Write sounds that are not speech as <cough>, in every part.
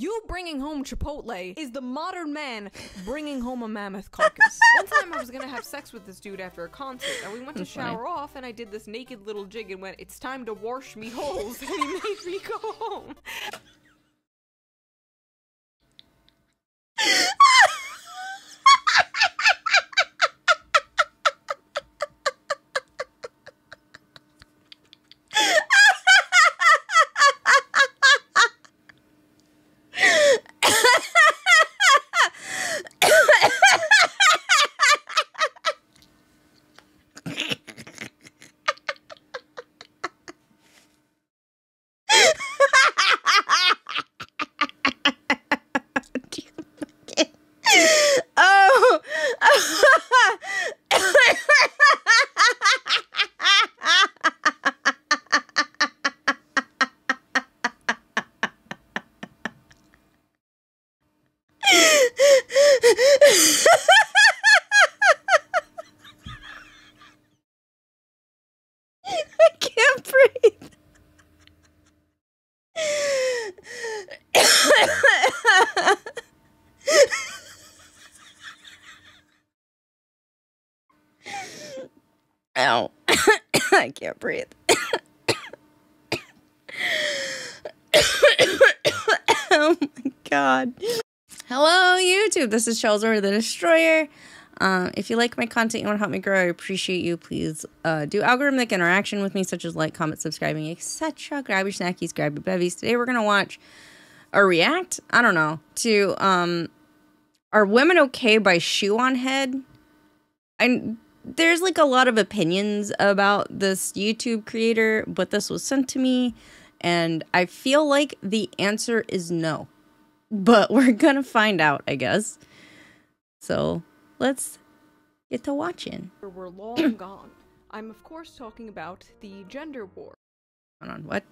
You bringing home Chipotle is the modern man bringing home a mammoth carcass. <laughs> One time I was gonna have sex with this dude after a concert, and we went to That's funny. shower off, and I did this naked little jig and went, "It's time to wash me holes," <laughs> and he made me go home. oh. I can't breathe. Ow. I can't breathe. oh my god. Hello, YouTube. This is Orr the Destroyer. Um, if you like my content, you want to help me grow, I appreciate you. Please uh, do algorithmic interaction with me, such as like, comment, subscribing, etc. Grab your snackies, grab your bevies. Today we're gonna watch or react. I don't know to um, "Are Women Okay" by ShoeOnHead. And there's like a lot of opinions about this YouTube creator, but this was sent to me, and I feel like the answer is no. But <laughs> we're gonna find out, I guess. So let's get to watching. We're long <clears throat> gone. I'm of course talking about the gender war. Hold on, what?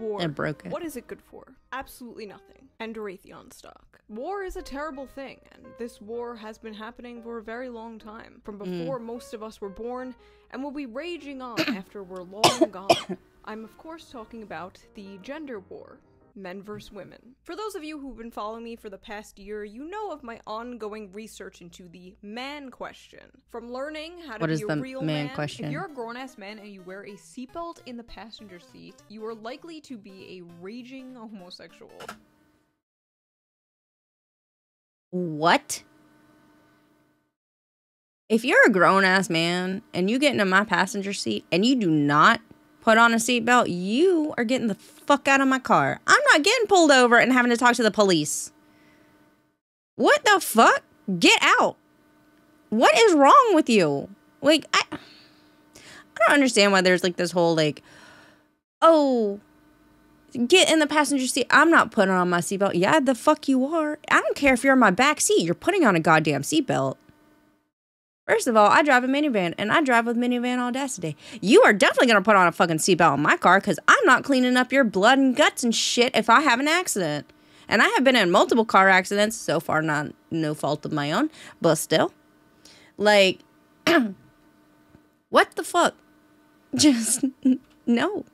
War. It broke it. What is it good for? Absolutely nothing. And Raytheon stock. War is a terrible thing, and this war has been happening for a very long time. From Mm. before most of us were born, and will be raging on <coughs> after we're long gone. <coughs> I'm of course talking about the gender war. Men versus women. For those of you who've been following me for the past year, you know of my ongoing research into the man question. From learning how to What be is a the real man man, question? if you're a grown ass man and you wear a seatbelt in the passenger seat, you are likely to be a raging homosexual. What? If you're a grown ass man and you get into my passenger seat and you do not put on a seatbelt, you are getting the fuck out of my car. I'm not getting pulled over and having to talk to the police. What the fuck? Get out. What is wrong with you? Like, I, I don't understand why there's like this whole like, oh, get in the passenger seat. I'm not putting on my seatbelt. Yeah, the fuck you are. I don't care if you're in my back seat. You're putting on a goddamn seatbelt. First of all, I drive a minivan and I drive with minivan audacity. You are definitely gonna put on a fucking seatbelt in my car because I'm not cleaning up your blood and guts and shit if I have an accident. And I have been in multiple car accidents so far, not no fault of my own, but still. Like, <clears throat> what the fuck? <laughs> Just no.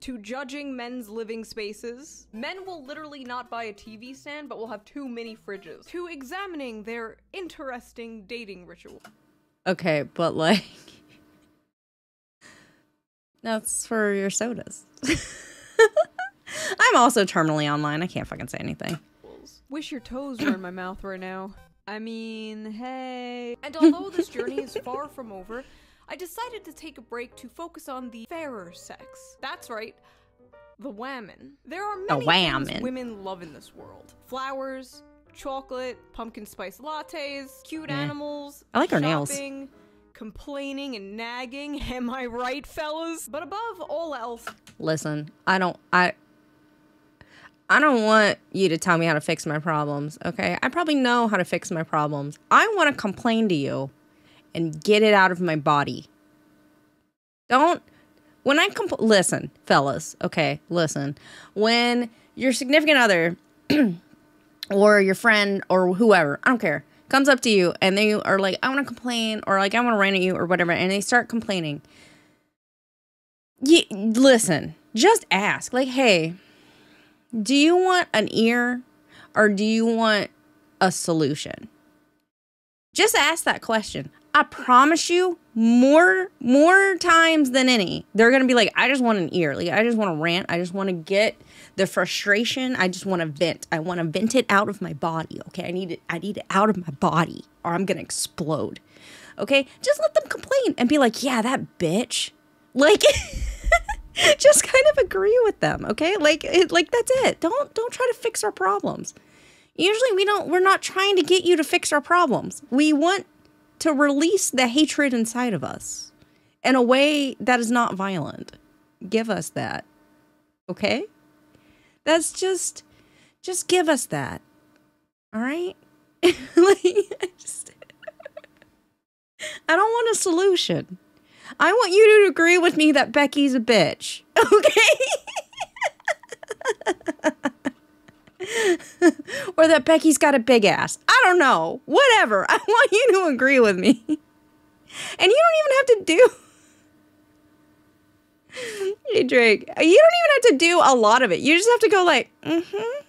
To judging men's living spaces. Men will literally not buy a TV stand, but will have two mini fridges. To examining their interesting dating ritual. Okay, but like that's for your sodas. <laughs> I'm also terminally online. I can't fucking say anything. Wish your toes were in my mouth right now. I mean, hey. And <laughs> although this journey is far from over, I decided to take a break to focus on the fairer sex. That's right. The whammon. There are many things women love in this world. Flowers, chocolate, pumpkin spice lattes, cute Eh. animals. I like her nails. Complaining and nagging, <laughs> am I right, fellas? But above all else, Listen, I don't I I don't want you to tell me how to fix my problems, okay? I probably know how to fix my problems. I want to complain to you and get it out of my body. Don't when I compl- listen, fellas, okay, listen. When your significant other <clears throat> or your friend or whoever, I don't care, comes up to you and they are like, I want to complain or like I want to rant at you or whatever, and they start complaining. Yeah, listen. just ask like, hey, do you want an ear or do you want a solution? Just ask that question. I promise you, more more times than any, they're gonna be like, I just want an ear. Like I just want to rant. I just want to get the frustration. I just want to vent. I want to vent it out of my body. Okay. I need it, I need it out of my body or I'm gonna explode. Okay? Just let them complain and be like, yeah, that bitch. Like <laughs> just kind of agree with them, okay? Like it, like that's it. Don't don't try to fix our problems. Usually we don't we're not trying to get you to fix our problems. We want to release the hatred inside of us in a way that is not violent. Give us that. Okay? That's just just give us that. All right? <laughs> like I just I don't want a solution. I want you to agree with me that Becky's a bitch. <laughs> Okay? <laughs> <laughs> or that Becky's got a big ass. I don't know. Whatever. <laughs> I want you to agree with me. And you don't even have to do <laughs> Hey Drake, you don't even have to do a lot of it. You just have to go like, mm-hmm.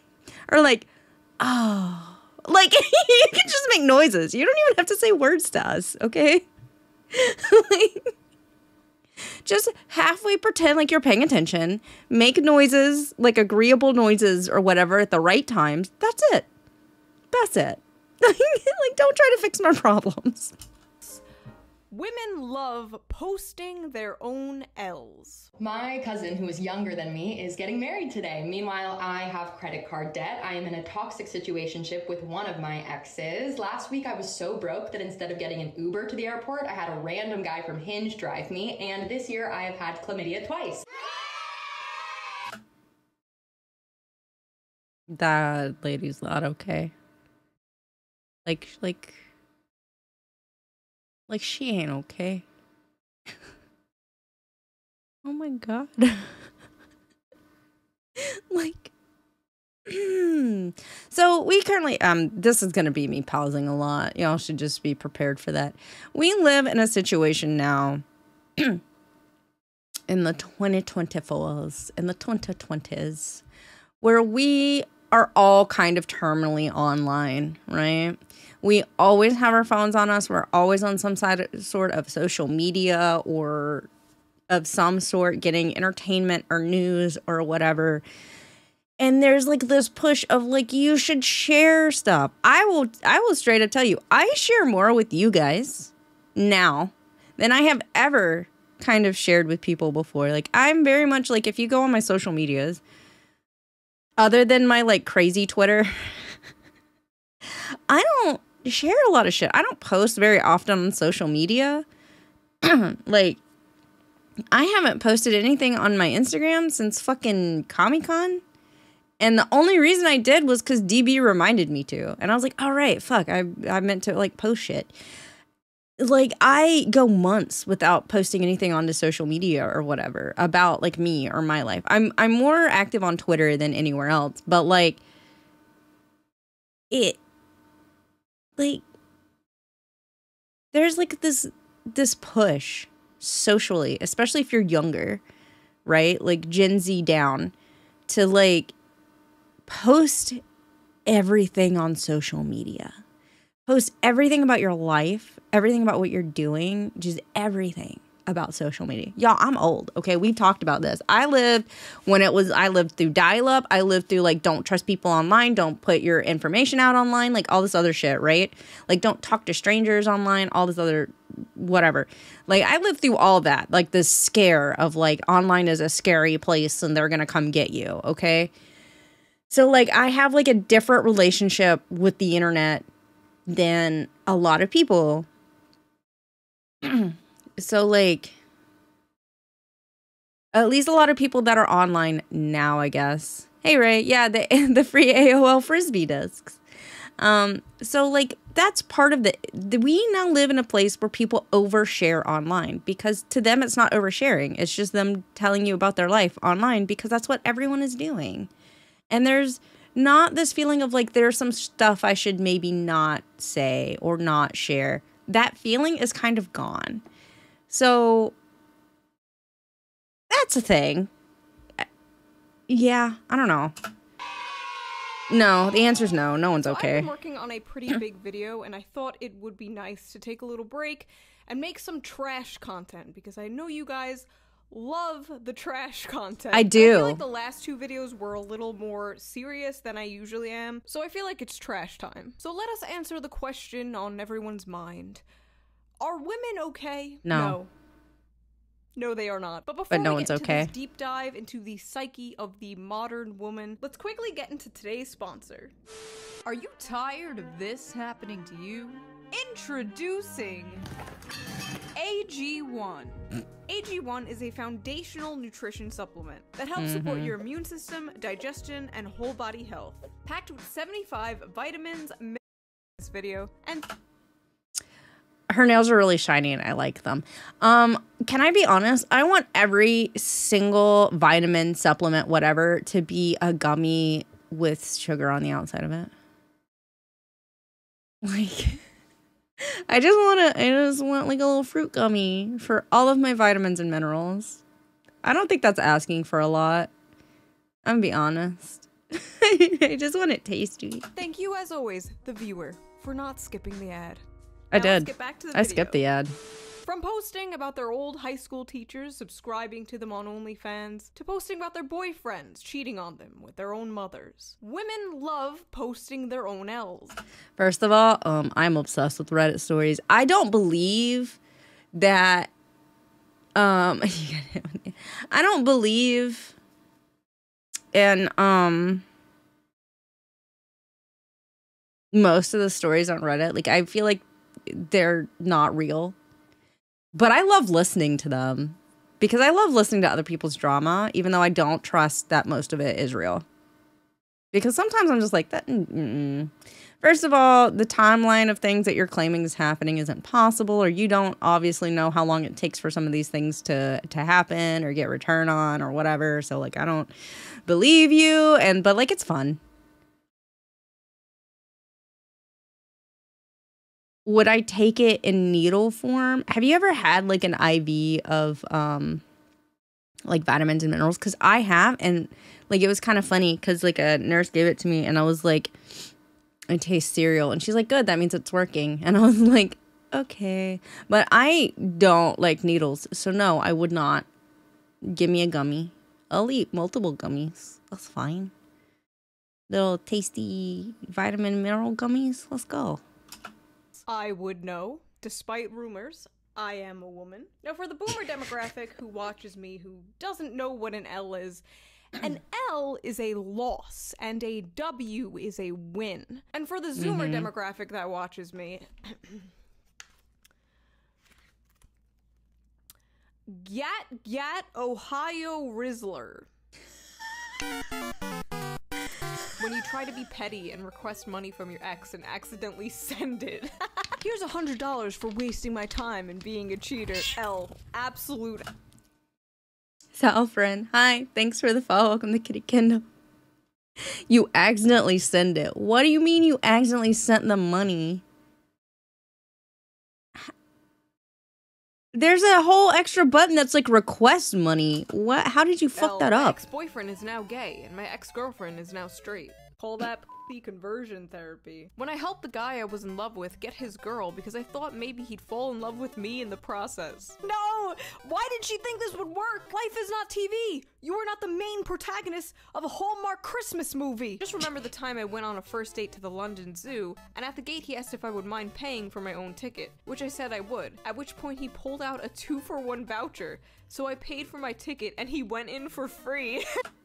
Or like, oh. Like you can just make noises. You don't even have to say words to us, okay? like, just halfway pretend like you're paying attention, make noises, like agreeable noises or whatever at the right times. That's it. That's it. <laughs> like, don't try to fix my problems. Women love posting their own L's. My cousin, who is younger than me, is getting married today. Meanwhile, I have credit card debt. I am in a toxic situationship with one of my exes. Last week, I was so broke that instead of getting an Uber to the airport, I had a random guy from Hinge drive me. And this year, I have had chlamydia twice. That lady's not okay. Like, like, like she ain't okay. <laughs> oh my god. <laughs> like <clears throat> so we currently um this is going to be me pausing a lot. Y'all should just be prepared for that. We live in a situation now <clears throat> in the 2024s, in the 2020s where we are all kind of terminally online, right? We always have our phones on us. We're always on some side sort of social media or of some sort getting entertainment or news or whatever. And there's like this push of like you should share stuff. I will I will straight up tell you, I share more with you guys now than I have ever kind of shared with people before. Like I'm very much like if you go on my social medias, other than my like crazy Twitter, <laughs> I don't share a lot of shit. I don't post very often on social media. <clears throat> like, I haven't posted anything on my Instagram since fucking Comic Con. And the only reason I did was because DB reminded me to. And I was like, all right, fuck, I, I meant to like post shit. Like, I go months without posting anything onto social media or whatever about like me or my life. I'm I'm more active on Twitter than anywhere else, but like it like there's like this this push socially, especially if you're younger, right? Like Gen Z down to like post everything on social media. Post everything about your life, everything about what you're doing, just everything about social media. Y'all, I'm old. Okay, we've talked about this. I lived when it was I lived through dial-up. I lived through like don't trust people online, don't put your information out online, like all this other shit, right? Like don't talk to strangers online, all this other whatever. Like I lived through all that. Like this scare of like online is a scary place and they're going to come get you, okay? So like I have like a different relationship with the internet than a lot of people <clears throat> so like at least a lot of people that are online now, I guess. Hey Ray, yeah, the <laughs> the free AOL frisbee discs. Um, so like that's part of the, the we now live in a place where people overshare online because to them it's not oversharing. It's just them telling you about their life online because that's what everyone is doing. And there's not this feeling of like there's some stuff I should maybe not say or not share. That feeling is kind of gone. So that's a thing. Yeah, I don't know. No, the answer is no. No one's So I've been working on a pretty <clears throat> big video, and I thought it would be nice to take a little break and make some trash content because I know you guys love the trash content. I do. I feel like the last two videos were a little more serious than I usually am, so I feel like it's trash time. So let us answer the question on everyone's mind: Are women okay? No. No. No, they are not. But before no we one's get into okay. this deep dive into the psyche of the modern woman, let's quickly get into today's sponsor. Are you tired of this happening to you? Introducing AG1. Mm. AG1 is a foundational nutrition supplement that helps support mm-hmm. your immune system, digestion, and whole body health. Packed with 75 vitamins, mi- this video, and Her nails are really shiny and I like them. Um, can I be honest? I want every single vitamin, supplement, whatever, to be a gummy with sugar on the outside of it. <laughs> Like I just want to I just want like a little fruit gummy for all of my vitamins and minerals. I don't think that's asking for a lot. I'm gonna be honest. <laughs> I just want it tasty. thank you as always, the viewer, for not skipping the ad. I did. get back to the I video. skipped the ad. From posting about their old high school teachers subscribing to them on OnlyFans, to posting about their boyfriends cheating on them with their own mothers. Women love posting their own L's. First of all, um, I'm obsessed with Reddit stories. I don't believe that. Um, <laughs> I don't believe in um most of the stories on Reddit. Like, I feel like they're not real, but I love listening to them because I love listening to other people's drama, even though I don't trust that most of it is real. Because sometimes I'm just like that. Mm-mm. First of all, the timeline of things that you're claiming is happening isn't possible, or you don't obviously know how long it takes for some of these things to to happen or get return on or whatever. So like I don't believe you, and but like it's fun. Would I take it in needle form? Have you ever had like an IV of um like vitamins and minerals? Because I have, and like it was kind of funny because like a nurse gave it to me, and I was like, I taste cereal, and she's like, good, that means it's working, and I was <laughs> like, okay, but I don't like needles, so no, I would not. Give me a gummy. I'll eat multiple gummies. That's fine. Little tasty vitamin mineral gummies. Let's go. I would know, despite rumors. I am a woman. Now, for the boomer <coughs> demographic who watches me who doesn't know what an L is, <coughs> an L is a loss and a W is a win. And for the Zoomer mm-hmm. demographic that watches me, <coughs> Gat Gat Ohio Rizzler. <laughs> Try to be petty and request money from your ex and accidentally <laughs> send it. <laughs> Here's a hundred dollars for wasting my time and being a cheater. L. Absolute. Salfrin, hi. Thanks for the follow. Welcome to Kitty Kingdom. You accidentally send it. What do you mean you accidentally sent the money? There's a whole extra button that's like request money. What? How did you fuck L. that My up? ex-boyfriend is now gay, and my ex-girlfriend is now straight. Call that p- conversion therapy. When I helped the guy I was in love with get his girl because I thought maybe he'd fall in love with me in the process. No! Why did she think this would work? Life is not TV! You are not the main protagonist of a Hallmark Christmas movie! Just remember the time I went on a first date to the London Zoo, and at the gate he asked if I would mind paying for my own ticket, which I said I would, at which point he pulled out a two for one voucher. So I paid for my ticket and he went in for free. <laughs>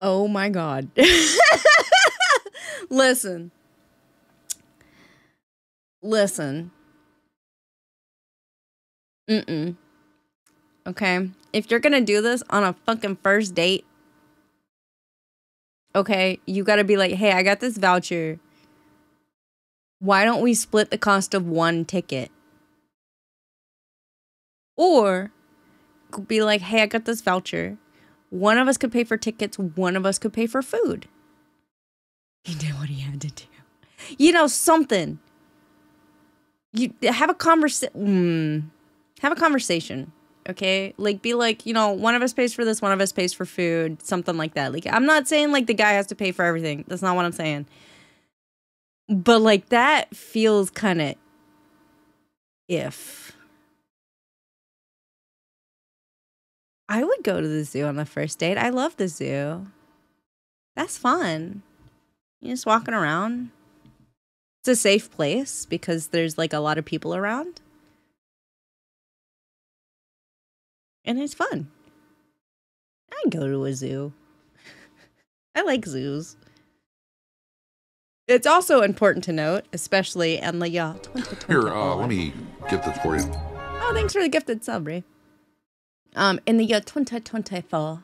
Oh my god. <laughs> Listen. Listen. Mm-mm. Okay. If you're gonna do this on a fucking first date, okay, you gotta be like, hey, I got this voucher. Why don't we split the cost of one ticket? Or be like, hey, I got this voucher. One of us could pay for tickets, one of us could pay for food. He did what he had to do. you know, something. You have a conversation. Mm, have a conversation. Okay, like be like, you know, one of us pays for this, one of us pays for food, something like that. Like, I'm not saying like the guy has to pay for everything. That's not what I'm saying. But like that feels kind of if. I would go to the zoo on the first date. I love the zoo. That's fun. You're just walking around. It's a safe place because there's like a lot of people around. And it's fun. I go to a zoo. <laughs> I like zoos. It's also important to note, especially in the year 2024. Here, uh, let me get this for you. Oh, thanks for the gifted sub, Ray. Um, in the year 2024,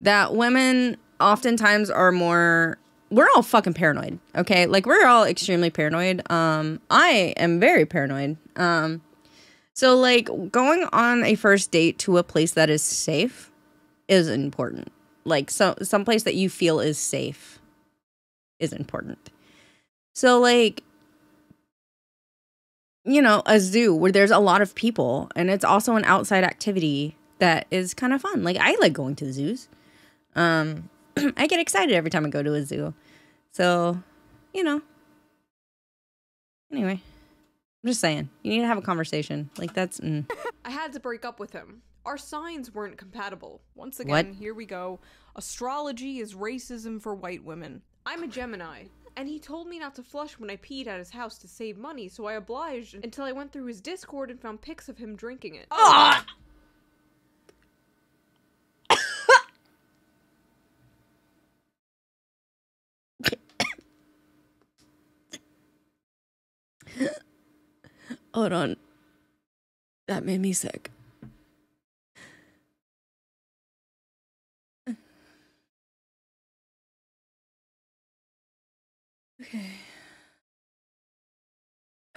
that women oftentimes are more. We're all fucking paranoid, okay? Like we're all extremely paranoid. Um, I am very paranoid. Um, so like going on a first date to a place that is safe is important. Like so, some place that you feel is safe is important. So like you know, a zoo where there's a lot of people and it's also an outside activity that is kind of fun. Like I like going to the zoos. Um <clears throat> I get excited every time I go to a zoo. So, you know. Anyway, I'm just saying, you need to have a conversation. Like that's mm. <laughs> I had to break up with him. Our signs weren't compatible. Once again, What? here we go. Astrology is racism for white women. I'm a Gemini. And he told me not to flush when I peed at his house to save money, so I obliged until I went through his Discord and found pics of him drinking it. Ah! <coughs> Hold on. That made me sick. Okay.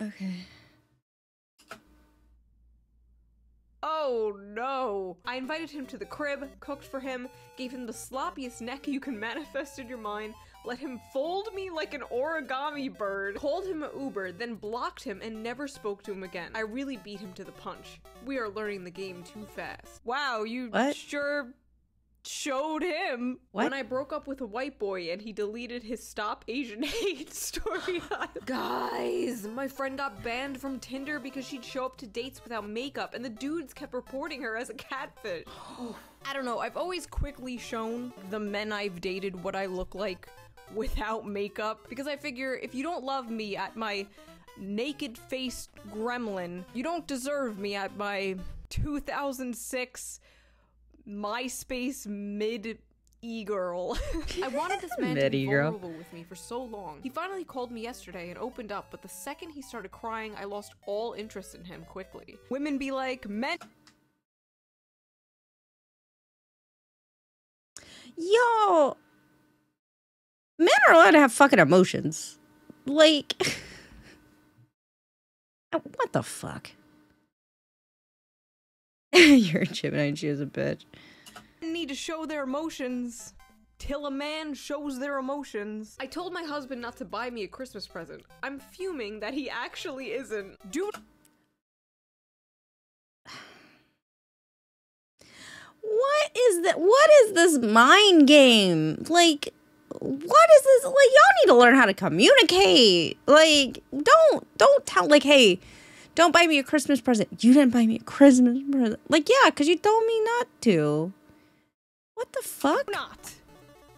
Okay. Oh no! I invited him to the crib, cooked for him, gave him the sloppiest neck you can manifest in your mind, let him fold me like an origami bird, called him a Uber, then blocked him and never spoke to him again. I really beat him to the punch. We are learning the game too fast. Wow, you What? sure showed him. What? When I broke up with a white boy and he deleted his Stop Asian <laughs> Hate story. Guys, my friend got banned from Tinder because she'd show up to dates without makeup and the dudes kept reporting her as a catfish. <gasps> I don't know, I've always quickly shown the men I've dated what I look like without makeup because I figure if you don't love me at my naked faced gremlin, you don't deserve me at my 2006 MySpace mid e girl. <laughs> I wanted this man to be Mid-e-girl. vulnerable with me for so long. He finally called me yesterday and opened up, but the second he started crying, I lost all interest in him quickly. Women be like, men. Yo, men are allowed to have fucking emotions. Like, <laughs> what the fuck? <laughs> You're a Gemini and she is a bitch. need to show their emotions till a man shows their emotions. I told my husband not to buy me a Christmas present. I'm fuming that he actually isn't. Dude, <sighs> What is that? What is this mind game? Like, what is this? Like, y'all need to learn how to communicate. Like, don't don't tell like, hey, don't buy me a Christmas present. You didn't buy me a Christmas present. Like, yeah, because you told me not to. What the fuck? not.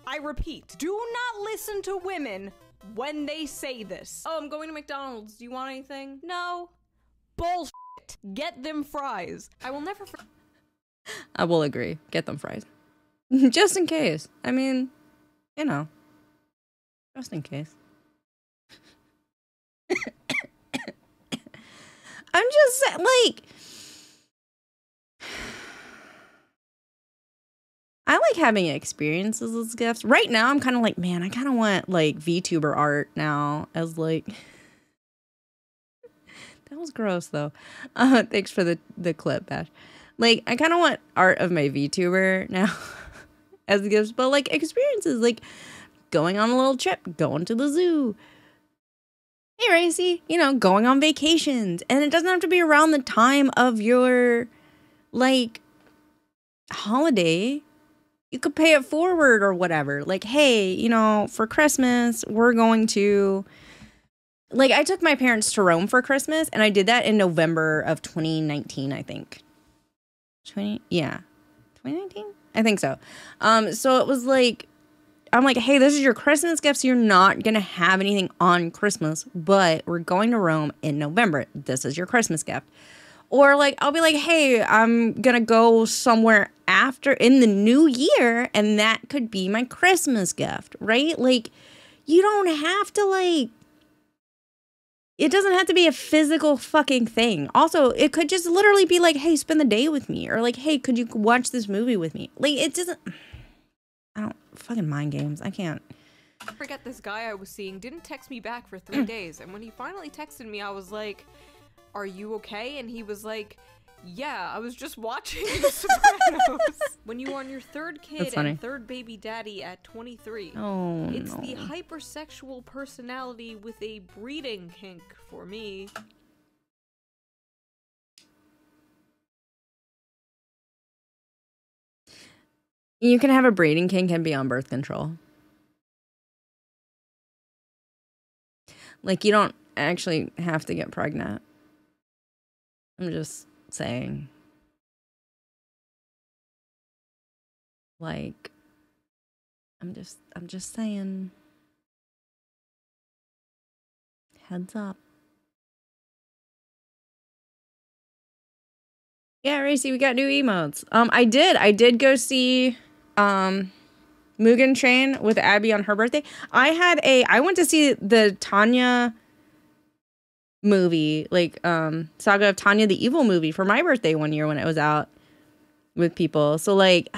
I repeat, do not listen to women when they say this. Oh, I'm going to McDonald's. Do you want anything? No. Bullshit. Get them fries. I will never. For- I will agree. Get them fries. <laughs> just in case. I mean, you know, just in case. <laughs> I'm just like, I like having experiences as gifts. Right now, I'm kind of like, man, I kind of want like VTuber art now as like. <laughs> That was gross though. <laughs> Uh, thanks for the the clip, Bash. Like, I kind of want art of my VTuber <laughs> now as gifts, but like experiences, like going on a little trip, going to the zoo, hey, Racy, you know, going on vacations. And it doesn't have to be around the time of your, like, holiday. You could pay it forward or whatever. Like, hey, you know, for Christmas, we're going to. Like, I took my parents to Rome for Christmas, and I did that in November of 2019, I think. 20, yeah. 2019? I think so. Um, so it was like, I'm like, hey, this is your Christmas gift. So you're not going to have anything on Christmas, but we're going to Rome in November. This is your Christmas gift. Or like, I'll be like, hey, I'm going to go somewhere after in the new year, and that could be my Christmas gift, right? Like, you don't have to like it doesn't have to be a physical fucking thing. Also, it could just literally be like, hey, spend the day with me. Or like, hey, could you watch this movie with me? Like, it doesn't. Fucking mind games. I can't. I forget this guy I was seeing didn't text me back for three <clears throat> days. And when he finally texted me, I was like, Are you okay? And he was like, Yeah, I was just watching The <laughs> Sopranos. <laughs> when you are on your third kid and third baby daddy at 23. Oh, It's no. the hypersexual personality with a breeding kink for me. You can have a breeding kink and be on birth control. Like, you don't actually have to get pregnant. I'm just saying. Like, I'm just, I'm just saying. Heads up. Yeah, Racy, we got new emotes. Um, I did. I did go see um Mugen Train with Abby on her birthday. I had a I went to see the Tanya movie, like um Saga of Tanya the Evil movie for my birthday one year when it was out with people. So like <sighs>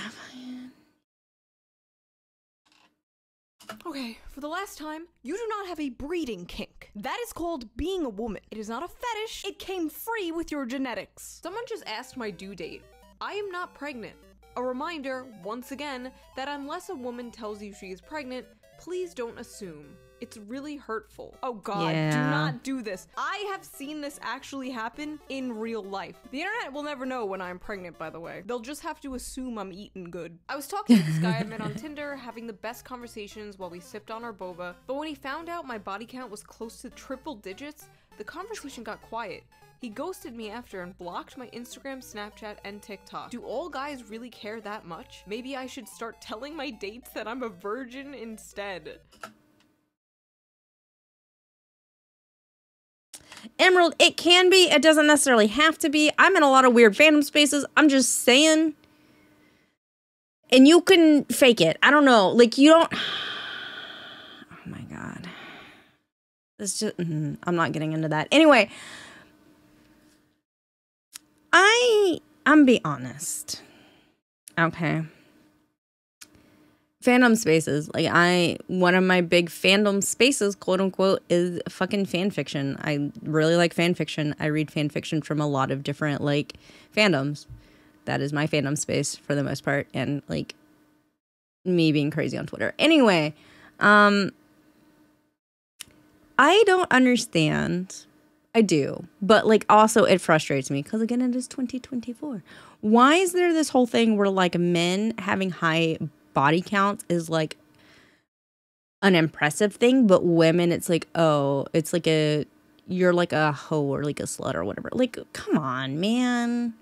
Okay, for the last time, you do not have a breeding kink. That is called being a woman. It is not a fetish, it came free with your genetics. Someone just asked my due date. I am not pregnant. A reminder, once again, that unless a woman tells you she is pregnant, please don't assume. It's really hurtful. Oh god, do not do this. I have seen this actually happen in real life. The internet will never know when I'm pregnant, by the way. They'll just have to assume I'm eating good. I was talking to this guy I met on <laughs> Tinder, having the best conversations while we sipped on our boba, but when he found out my body count was close to triple digits, the conversation got quiet. He ghosted me after and blocked my Instagram, Snapchat, and TikTok. Do all guys really care that much? Maybe I should start telling my dates that I'm a virgin instead. Emerald, it can be. It doesn't necessarily have to be. I'm in a lot of weird fandom spaces. I'm just saying. And you can fake it. I don't know. Like you don't. <sighs> Oh my god. It's just. mm, I'm not getting into that. Anyway, I. I'm be honest. Okay. Fandom spaces. Like I one of my big fandom spaces, quote unquote, is fucking fan fiction. I really like fan fiction. I read fan fiction from a lot of different like fandoms. That is my fandom space for the most part. And like me being crazy on Twitter. Anyway, um I don't understand. I do. But like also it frustrates me because again it is 2024. Why is there this whole thing where like men having high body counts is like an impressive thing, but women it's like, oh, it's like a you're like a hoe or like a slut or whatever. Like, come on, man.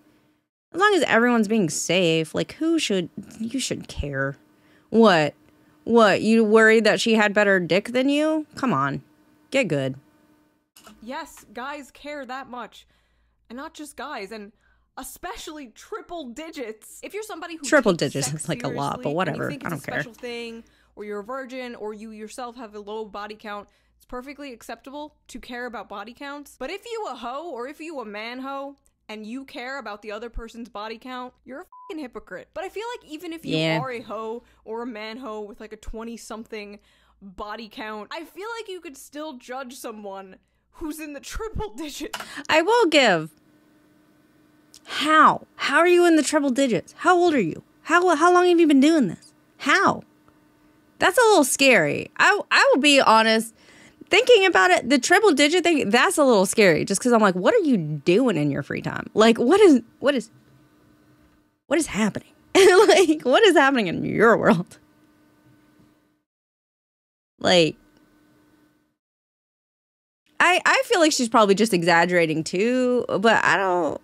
As long as everyone's being safe, like who should you should care? What? What? You worried that she had better dick than you? Come on. Get good. Yes, guys care that much. And not just guys, and especially triple digits. If you're somebody who Triple takes digits sex is like a lot, but seriously and whatever. You think I it's don't a care. special thing, or you're a virgin, or you yourself have a low body count. It's perfectly acceptable to care about body counts. But if you a hoe, or if you a man hoe, and you care about the other person's body count, you're a fucking hypocrite. But I feel like even if you Yeah. are a hoe or a man hoe with like a 20 something body count, I feel like you could still judge someone who's in the triple digits. I will give. How? How are you in the triple digits? How old are you? How how long have you been doing this? How? That's a little scary. I I will be honest. thinking about it, the triple digit thing, that's a little scary just because I'm like, what are you doing in your free time? Like, what is, what is, what is happening? <laughs> like, what is happening in your world? Like, I, I feel like she's probably just exaggerating too, but I don't,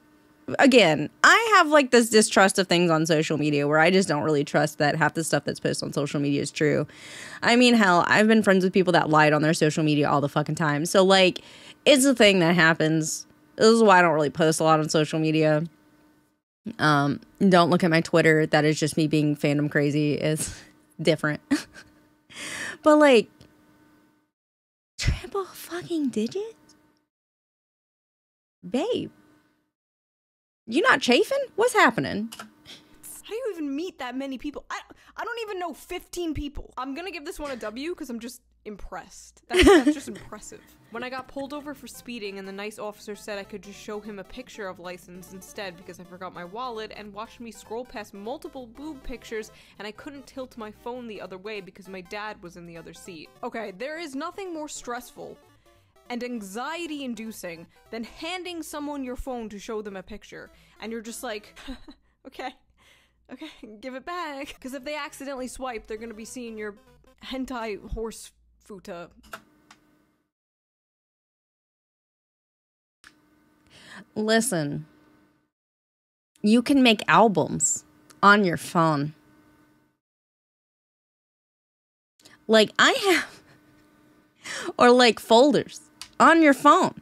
again, I have like this distrust of things on social media where I just don't really trust that half the stuff that's posted on social media is true. I mean, hell, I've been friends with people that lied on their social media all the fucking time. So, like, it's a thing that happens. This is why I don't really post a lot on social media. Um, don't look at my Twitter. That is just me being fandom crazy. Is <laughs> different. <laughs> but like, triple fucking digits, babe. You not chafing? What's happening? How do you even meet that many people? I, I don't even know 15 people. I'm gonna give this one a W because I'm just impressed. That's, that's just <laughs> impressive. When I got pulled over for speeding and the nice officer said I could just show him a picture of license instead because I forgot my wallet and watched me scroll past multiple boob pictures and I couldn't tilt my phone the other way because my dad was in the other seat. Okay, there is nothing more stressful and anxiety inducing than handing someone your phone to show them a picture and you're just like <laughs> okay okay give it back because if they accidentally swipe they're gonna be seeing your hentai horse futa Listen, you can make albums on your phone. Like I have, <laughs> or like folders on your phone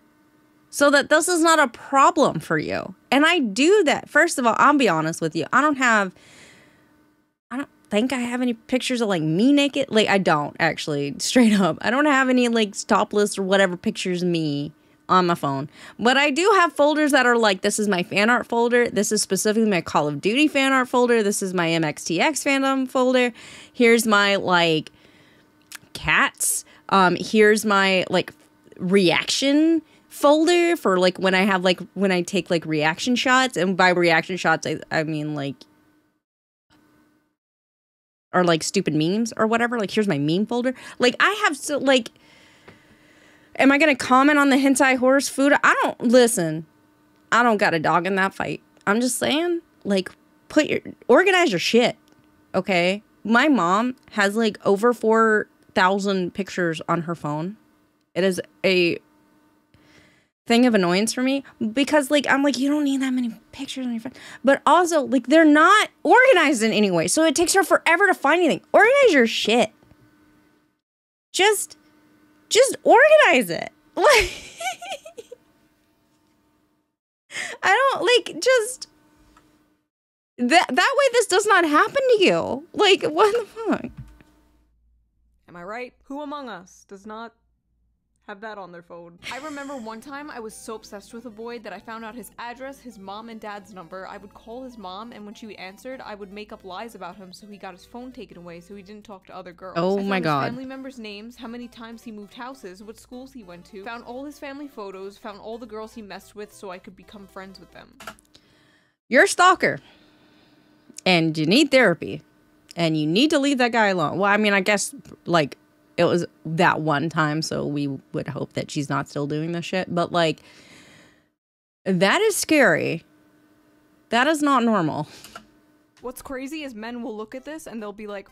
so that this is not a problem for you. And I do that. First of all, I'll be honest with you. I don't have think I have any pictures of like me naked. Like I don't actually, straight up. I don't have any like topless or whatever pictures of me on my phone. But I do have folders that are like this is my fan art folder. This is specifically my Call of Duty fan art folder. This is my MXTX fandom folder. Here's my like cats. Um here's my like reaction folder for like when I have like when I take like reaction shots and by reaction shots I I mean like or like stupid memes or whatever. Like here's my meme folder. Like I have so like am I gonna comment on the hentai horse futa? I don't listen. I don't got a dog in that fight. I'm just saying, like, put your organize your shit. Okay. My mom has like over four thousand pictures on her phone. It is a thing of annoyance for me because like I'm like you don't need that many pictures on your phone. But also like they're not organized in any way. So it takes her forever to find anything. Organize your shit. Just just organize it. <laughs> Like <laughs> I don't like just that that way this does not happen to you. Like what the fuck? am i right who among us does not have that on their phone i remember one time i was so obsessed with a boy that i found out his address his mom and dad's number i would call his mom and when she answered i would make up lies about him so he got his phone taken away so he didn't talk to other girls Oh I found my his God. family members names how many times he moved houses what schools he went to found all his family photos found all the girls he messed with so i could become friends with them You're a stalker. And you need therapy. And you need to leave that guy alone. Well, I mean, I guess like it was that one time, so we would hope that she's not still doing this shit. But like that is scary. That is not normal. What's crazy is men will look at this and they'll be like,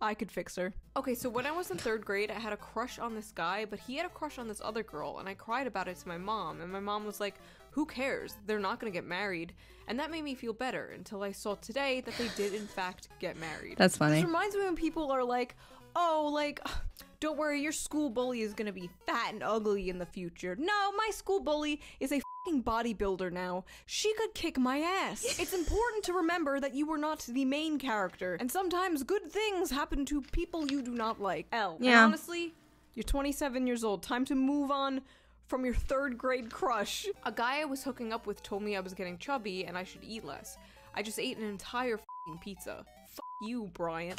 I could fix her. Okay, so when I was in third grade, I had a crush on this guy, but he had a crush on this other girl, and I cried about it to my mom, and my mom was like, Who cares? They're not gonna get married. And that made me feel better until I saw today that they did, in fact, get married. That's funny. This reminds me when people are like, Oh, like, <sighs> don't worry, your school bully is gonna be fat and ugly in the future. No, my school bully is a fing bodybuilder now. She could kick my ass. <laughs> it's important to remember that you were not the main character, and sometimes good things happen to people you do not like. L. And Yeah. honestly, you're 27 years old. Time to move on from your third grade crush. A guy I was hooking up with told me I was getting chubby and I should eat less. I just ate an entire fing pizza. F you, Brian.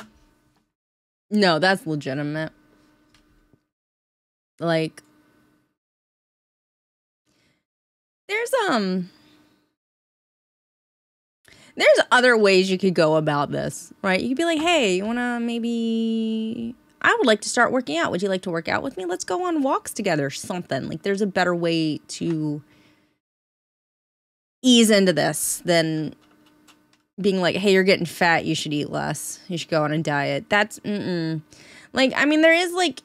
No, that's legitimate. Like there's um there's other ways you could go about this, right? You could be like, "Hey, you want to maybe I would like to start working out. Would you like to work out with me? Let's go on walks together. Something like there's a better way to ease into this than being like, hey, you're getting fat. You should eat less. You should go on a diet. That's, mm-mm. Like, I mean, there is like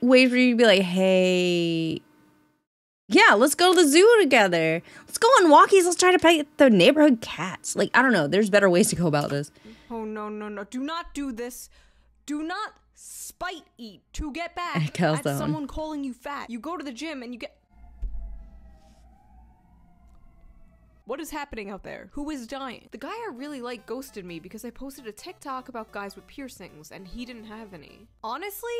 ways for you to be like, hey, yeah, let's go to the zoo together. Let's go on walkies. Let's try to pet the neighborhood cats. Like, I don't know. There's better ways to go about this. Oh no no no! Do not do this. Do not spite eat to get back <laughs> at someone calling you fat. You go to the gym and you get. What is happening out there? Who is dying? The guy I really like ghosted me because I posted a TikTok about guys with piercings and he didn't have any. Honestly,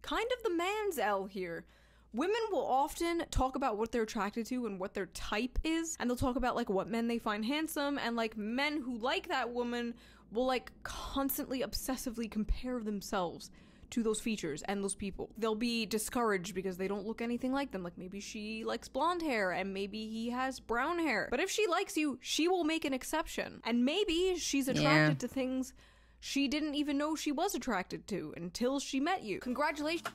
kind of the man's L here. Women will often talk about what they're attracted to and what their type is, and they'll talk about like what men they find handsome, and like men who like that woman will like constantly obsessively compare themselves to those features and those people. They'll be discouraged because they don't look anything like them. Like maybe she likes blonde hair and maybe he has brown hair. But if she likes you, she will make an exception. And maybe she's attracted Yeah. to things she didn't even know she was attracted to until she met you. Congratulations.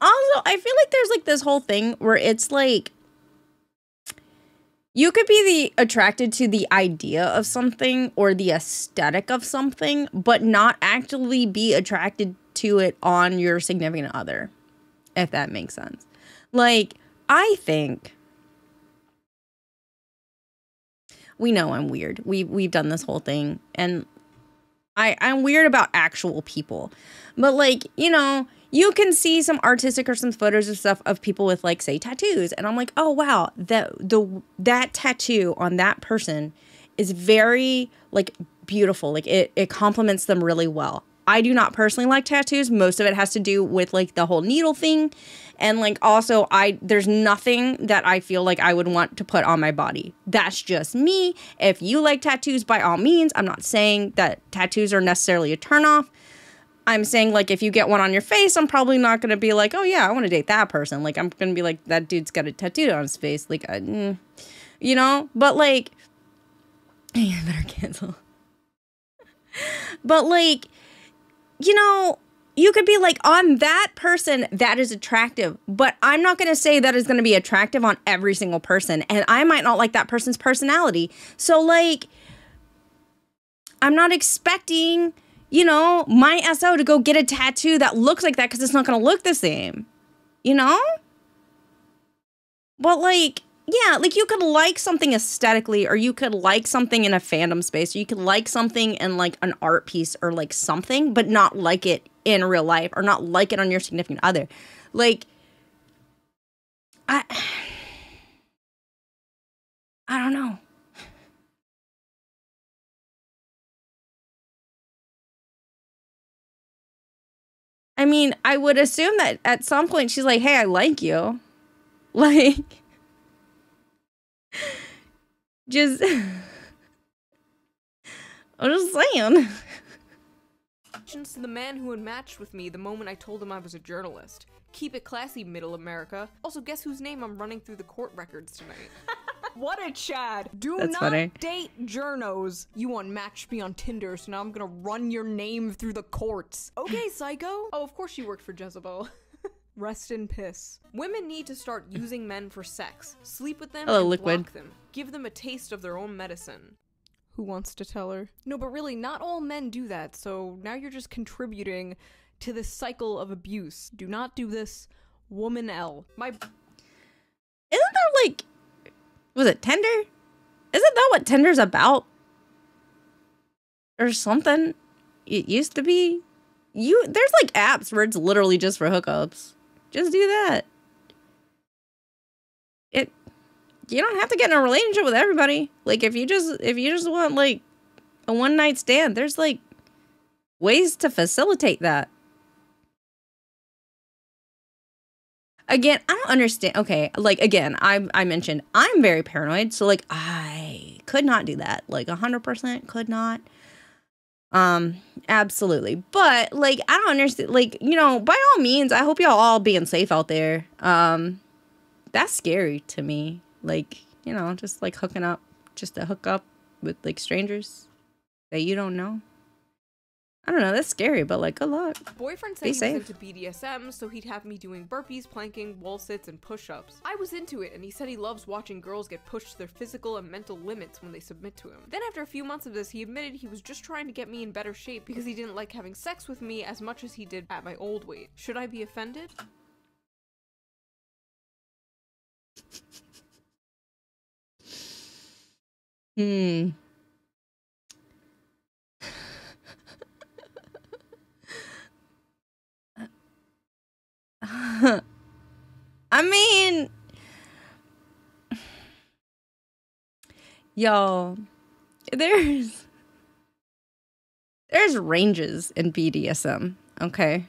also i feel like there's like this whole thing where it's like you could be the attracted to the idea of something or the aesthetic of something but not actually be attracted to it on your significant other if that makes sense. Like i think we know i'm weird. We we've done this whole thing and i i'm weird about actual people. But like you know you can see some artistic or some photos of stuff of people with like say tattoos and i'm like oh wow that the that tattoo on that person is very like beautiful. Like it it complements them really well i do not personally like tattoos. Most of it has to do with like the whole needle thing. And like also i there's nothing that i feel like i would want to put on my body. That's just me. If you like tattoos by all means. I'm not saying that tattoos are necessarily a turnoff. I'm saying like if you get one on your face, I'm probably not gonna be like, oh yeah, I want to date that person. Like I'm gonna be like, that dude's got a tattoo on his face, like, uh, mm, you know. But like, <laughs> I better cancel. <laughs> but like, you know, you could be like on that person that is attractive, but I'm not gonna say that is gonna be attractive on every single person, and I might not like that person's personality. So like, I'm not expecting you know, my SO to go get a tattoo that looks like that because it's not going to look the same. You know? But like, yeah, like you could like something aesthetically, or you could like something in a fandom space, or you could like something in like an art piece or like something, but not like it in real life or not like it on your significant other. Like, I, <sighs> I don't know. I mean, I would assume that at some point she's like, "Hey, I like you," <laughs> like, <laughs> just. <laughs> I'm just saying. Congratulations to the man who unmatched with me the moment I told him I was a journalist. Keep it classy, Middle America. Also, guess whose name I'm running through the court records tonight? <laughs> what a Chad! Do That's not funny. date journos. You unmatched me on Tinder, so now I'm gonna run your name through the courts. Okay, psycho. Oh, of course you worked for Jezebel. Rest in piss. Women need to start using men for sex. Sleep with them Hello, and Liquid. block them. Give them a taste of their own medicine. Who wants to tell her? No, but really, not all men do that, so now you're just contributing to this cycle of abuse. Do not do this, woman L. My Isn't that like, was it Tinder? Isn't that what Tinder's about? Or something? It used to be. You there's like apps where it's literally just for hookups. Just do that. It you don't have to get in a relationship with everybody. Like if you just if you just want like a one night stand, there's like ways to facilitate that. Again, I don't understand. Okay, like again, I I mentioned I'm very paranoid, so like I could not do that. Like 100% could not. Um, absolutely. But like I don't understand like, you know, by all means, I hope y'all all being safe out there. Um that's scary to me. Like, you know, just like hooking up just to hook up with like strangers that you don't know. I don't know. That's scary, but like, good luck. Boyfriend said Be he safe. was into BDSM, so he'd have me doing burpees, planking, wall sits, and push ups. I was into it, and he said he loves watching girls get pushed to their physical and mental limits when they submit to him. Then, after a few months of this, he admitted he was just trying to get me in better shape because he didn't like having sex with me as much as he did at my old weight. Should I be offended? Hmm. <laughs> I mean, y'all, there's there's ranges in BDSM, okay?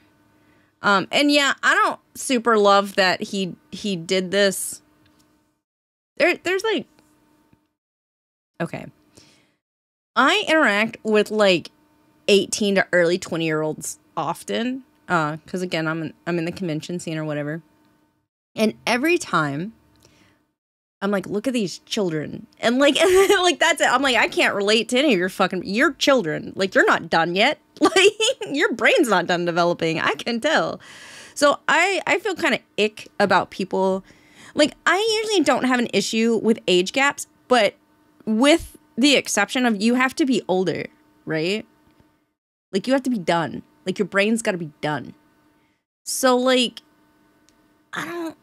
Um, and yeah, I don't super love that he he did this. There, there's like, okay, I interact with like 18 to early 20 year olds often, uh, because again, I'm in, I'm in the convention scene or whatever, and every time. I'm like, look at these children, and like, <laughs> like that's it. I'm like, I can't relate to any of your fucking your children. Like, you're not done yet. <laughs> Like, your brain's not done developing. I can tell. So I I feel kind of ick about people. Like, I usually don't have an issue with age gaps, but with the exception of you have to be older, right? Like, you have to be done. Like, your brain's got to be done. So like, I don't.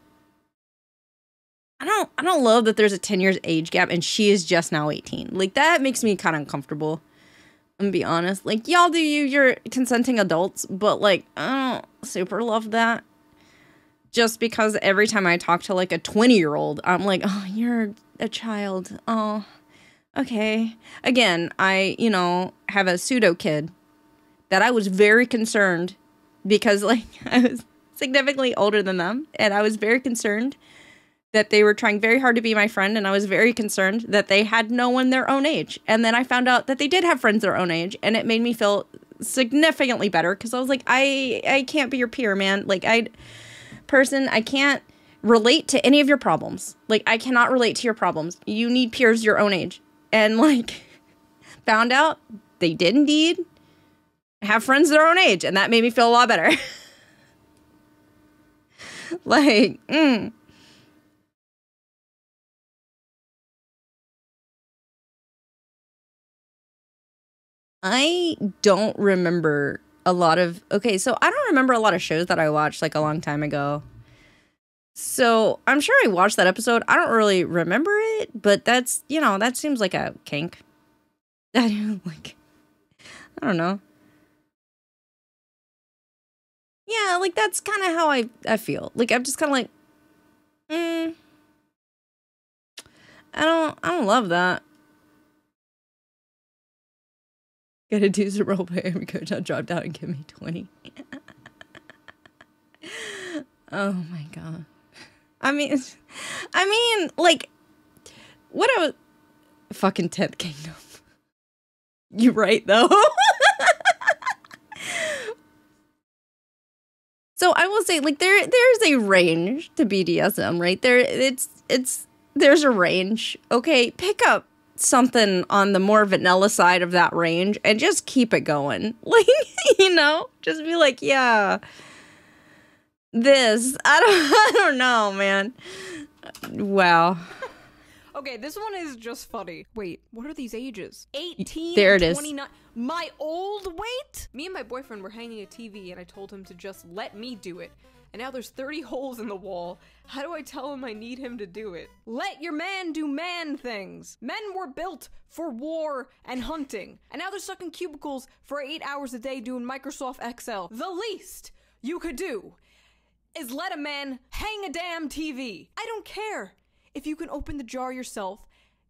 I don't I don't love that there's a 10 years age gap and she is just now 18. Like that makes me kind of uncomfortable. I'm be honest. Like y'all do you, you're consenting adults, but like I don't super love that. Just because every time I talk to like a 20 year old, I'm like, oh, you're a child. Oh, okay. Again, I, you know, have a pseudo kid that I was very concerned because like <laughs> I was significantly older than them and I was very concerned that they were trying very hard to be my friend and I was very concerned that they had no one their own age. And then I found out that they did have friends their own age and it made me feel significantly better cuz I was like I I can't be your peer, man. Like I person, I can't relate to any of your problems. Like I cannot relate to your problems. You need peers your own age. And <laughs> like found out they did indeed have friends their own age and that made me feel a lot better. <laughs> like, mm. I don't remember a lot of okay, so I don't remember a lot of shows that I watched like a long time ago. So I'm sure I watched that episode. I don't really remember it, but that's you know, that seems like a kink. <laughs> Like I don't know. Yeah, like that's kind of how I I feel. Like I'm just kind of like, mm, I don't I don't love that. Gotta do some role <laughs> play every coach I'll drop down and give me 20. <laughs> oh my god. I mean <laughs> I mean like what a fucking 10th kingdom. You're right though. So I will say like there there's a range to BDSM, right? There it's it's there's a range. Okay, pick up something on the more vanilla side of that range and just keep it going. <laughs> Like, you know, just be like, yeah. This, I don't <laughs> I don't know, man. Wow. Okay, this one is just funny. Wait, what are these ages? 18 there it is. 29. My old weight? Me and my boyfriend were hanging a TV and I told him to just let me do it. And now there's 30 holes in the wall. How do I tell him I need him to do it? Let your man do man things. Men were built for war and hunting. And now they're stuck in cubicles for 8 hours a day doing Microsoft Excel. The least you could do is let a man hang a damn TV. I don't care. If you can open the jar yourself,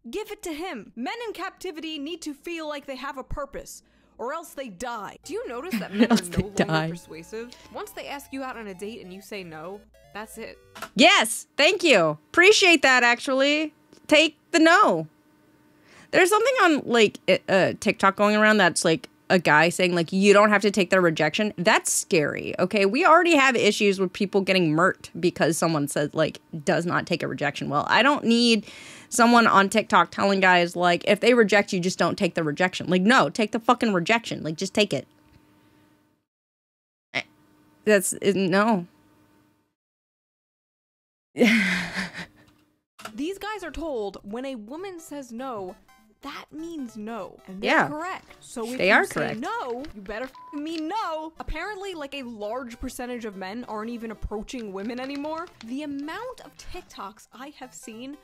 give it to him. Men in captivity need to feel like they have a purpose, or else they die. Do you notice that <laughs> men are no they longer die. persuasive? Once they ask you out on a date and you say no, that's it. Yes, thank you. Appreciate that actually. Take the no. There's something on like i- uh, TikTok going around that's like a guy saying like you don't have to take their rejection. That's scary. Okay, we already have issues with people getting murked because someone says like does not take a rejection well. I don't need someone on TikTok telling guys like if they reject you just don't take the rejection. Like no, take the fucking rejection. Like just take it. Eh, that's it, no. These guys are told when a woman says no, that means no. And they're Yeah. correct. So if They you are say correct. no, you better mean no. Apparently, like a large percentage of men aren't even approaching women anymore. The amount of TikToks I have seen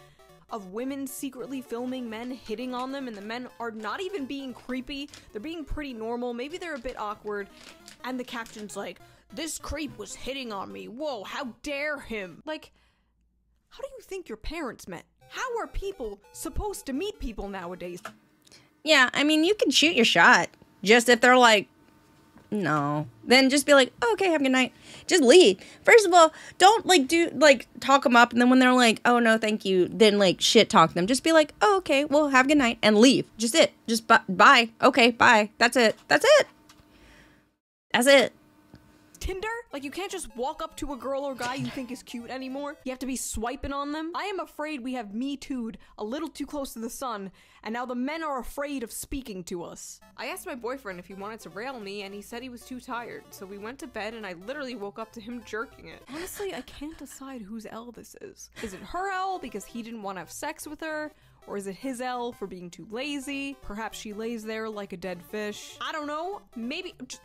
of women secretly filming men hitting on them and the men are not even being creepy. They're being pretty normal. Maybe they're a bit awkward. And the caption's like, this creep was hitting on me. Whoa, how dare him? Like, how do you think your parents met? How are people supposed to meet people nowadays? Yeah, I mean, you can shoot your shot. Just if they're like, no, then just be like, oh, okay, have a good night. Just leave. First of all, don't like do like talk them up, and then when they're like, oh no, thank you, then like shit talk them. Just be like, oh okay, well have a good night and leave. Just it. Just bu- bye. Okay, bye. That's it. That's it. That's it. Tinder? Like, you can't just walk up to a girl or guy you think is cute anymore. You have to be swiping on them. I am afraid we have Me Too'd a little too close to the sun, and now the men are afraid of speaking to us. I asked my boyfriend if he wanted to rail me, and he said he was too tired. So we went to bed, and I literally woke up to him jerking it. Honestly, I can't decide whose L this is. Is it her L because he didn't want to have sex with her? Or is it his L for being too lazy? Perhaps she lays there like a dead fish. I don't know. Maybe. Just,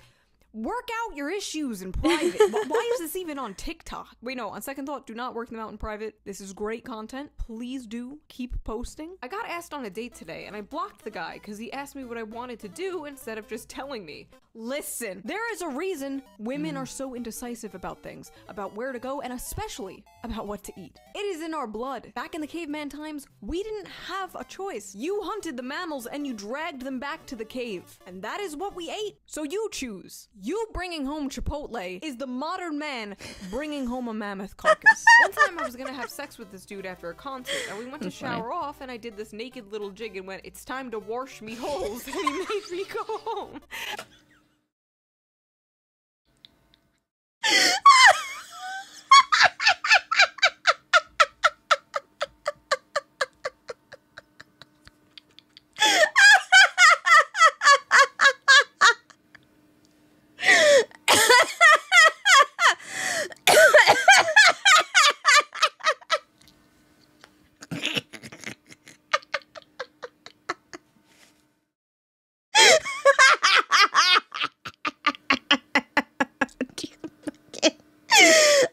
Work out your issues in private. Why is this even on TikTok? Wait, no, on second thought, do not work them out in private. This is great content. Please do keep posting. I got asked on a date today and I blocked the guy because he asked me what I wanted to do instead of just telling me. Listen, there is a reason women mm. are so indecisive about things, about where to go, and especially about what to eat. It is in our blood. Back in the caveman times, we didn't have a choice. You hunted the mammals and you dragged them back to the cave. And that is what we ate. So you choose. You bringing home Chipotle is the modern man bringing home a mammoth carcass. <laughs> One time I was gonna have sex with this dude after a concert, and we went to That's funny. shower off, and I did this naked little jig and went, It's time to wash me holes. <laughs> And he made me go home.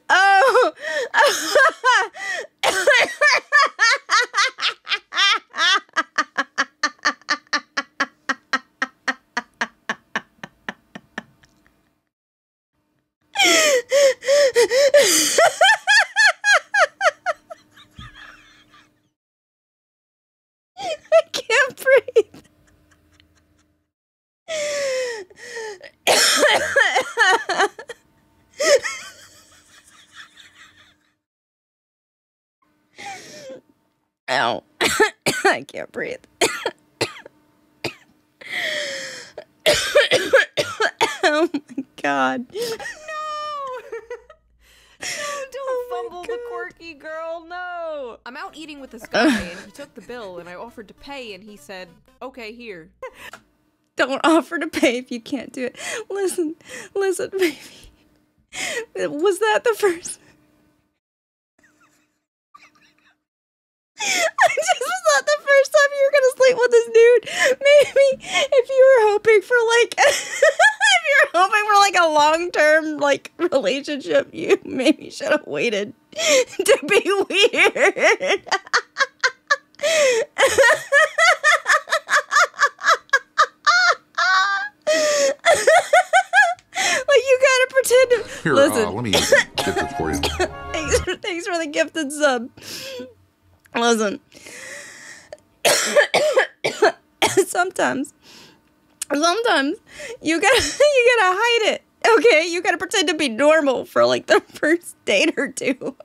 oh. I can't breathe. Ow. I can't breathe. oh my god. No, don't Oh my fumble the God. quirky girl. No. I'm out eating with this guy, and he took the bill, and I offered to pay, and he said, "Okay, here." <laughs> Don't offer to pay if you can't do it. Listen, listen, baby. Was that the first? <laughs> I just was not the first time you were gonna sleep with this dude. Maybe if you were hoping for like, <laughs> if you were hoping for like a long term like relationship, you maybe should have waited to be weird. like you gotta pretend to <laughs> Here, listen. uh, let me get this for you. <laughs> Thanks for, thanks for the gifted sub. Listen. <coughs> sometimes, sometimes you gotta <laughs> you gotta hide it. Okay, you gotta pretend to be normal for like the first date or two.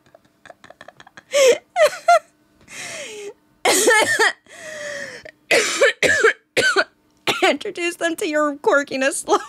Introduce them to your quirkiness slowly.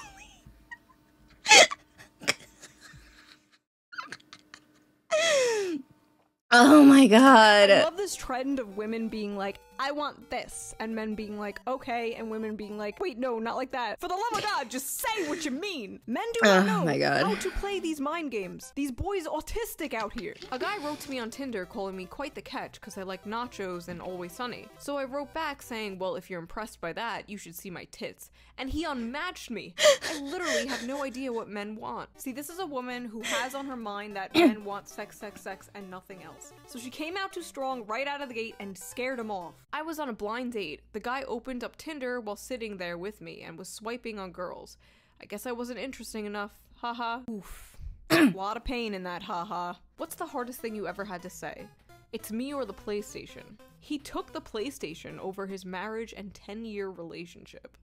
Oh my god. I love this trend of women being like, I want this. And men being like, okay. And women being like, wait, no, not like that. For the love of God, just say what you mean. Men do not Oh know my God. how to play these mind games. These boys autistic out here. A guy wrote to me on Tinder calling me quite the catch because I like nachos and always sunny. So I wrote back saying, well, if you're impressed by that, you should see my tits. And he unmatched me. I <laughs> literally have no idea what men want. See, this is a woman who has on her mind that men <coughs> want sex, sex, sex, and nothing else. So she came out too strong right out of the gate and scared him off. I was on a blind date. The guy opened up Tinder while sitting there with me and was swiping on girls. I guess I wasn't interesting enough. Haha. Oof. <clears throat> a lot of pain in that haha. What's the hardest thing you ever had to say? It's me or the PlayStation. He took the PlayStation over his marriage and 10 year relationship.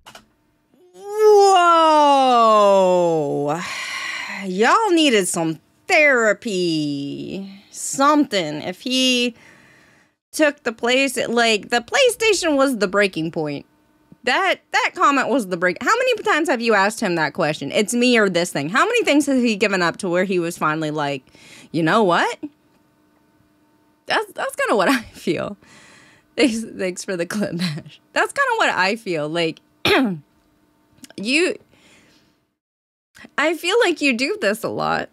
Whoa. Y'all needed some therapy. Something. If he took the place like the PlayStation was the breaking point. That that comment was the break. How many times have you asked him that question? It's me or this thing. How many things has he given up to where he was finally like, you know what? That's that's kind of what <laughs> I feel. Thanks, thanks for the clip, Mash. That's kind of what I feel. Like <clears throat> you I feel like you do this a lot.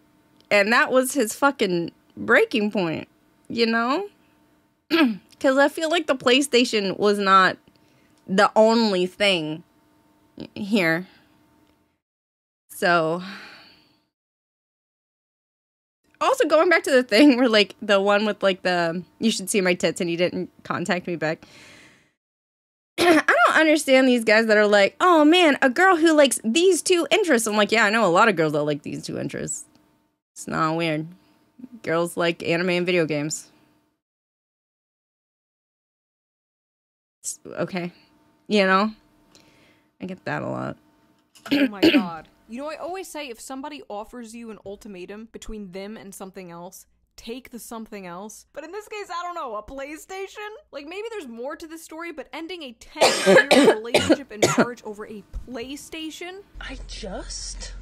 And that was his fucking breaking point, you know? <clears throat> Cuz I feel like the PlayStation was not the only thing here. So also going back to the thing where like the one with like the you should see my tits and he didn't contact me back. <clears throat> I don't understand these guys that are like, oh man, a girl who likes these two interests. I'm like, yeah, I know a lot of girls that like these two interests. It's not weird. Girls like anime and video games. Okay. You know? I get that a lot. Oh my <clears throat> god. You know, I always say if somebody offers you an ultimatum between them and something else, take the something else. But in this case, I don't know, a PlayStation? Like, maybe there's more to this story, but ending a 10 year <coughs> relationship and marriage over a PlayStation? I just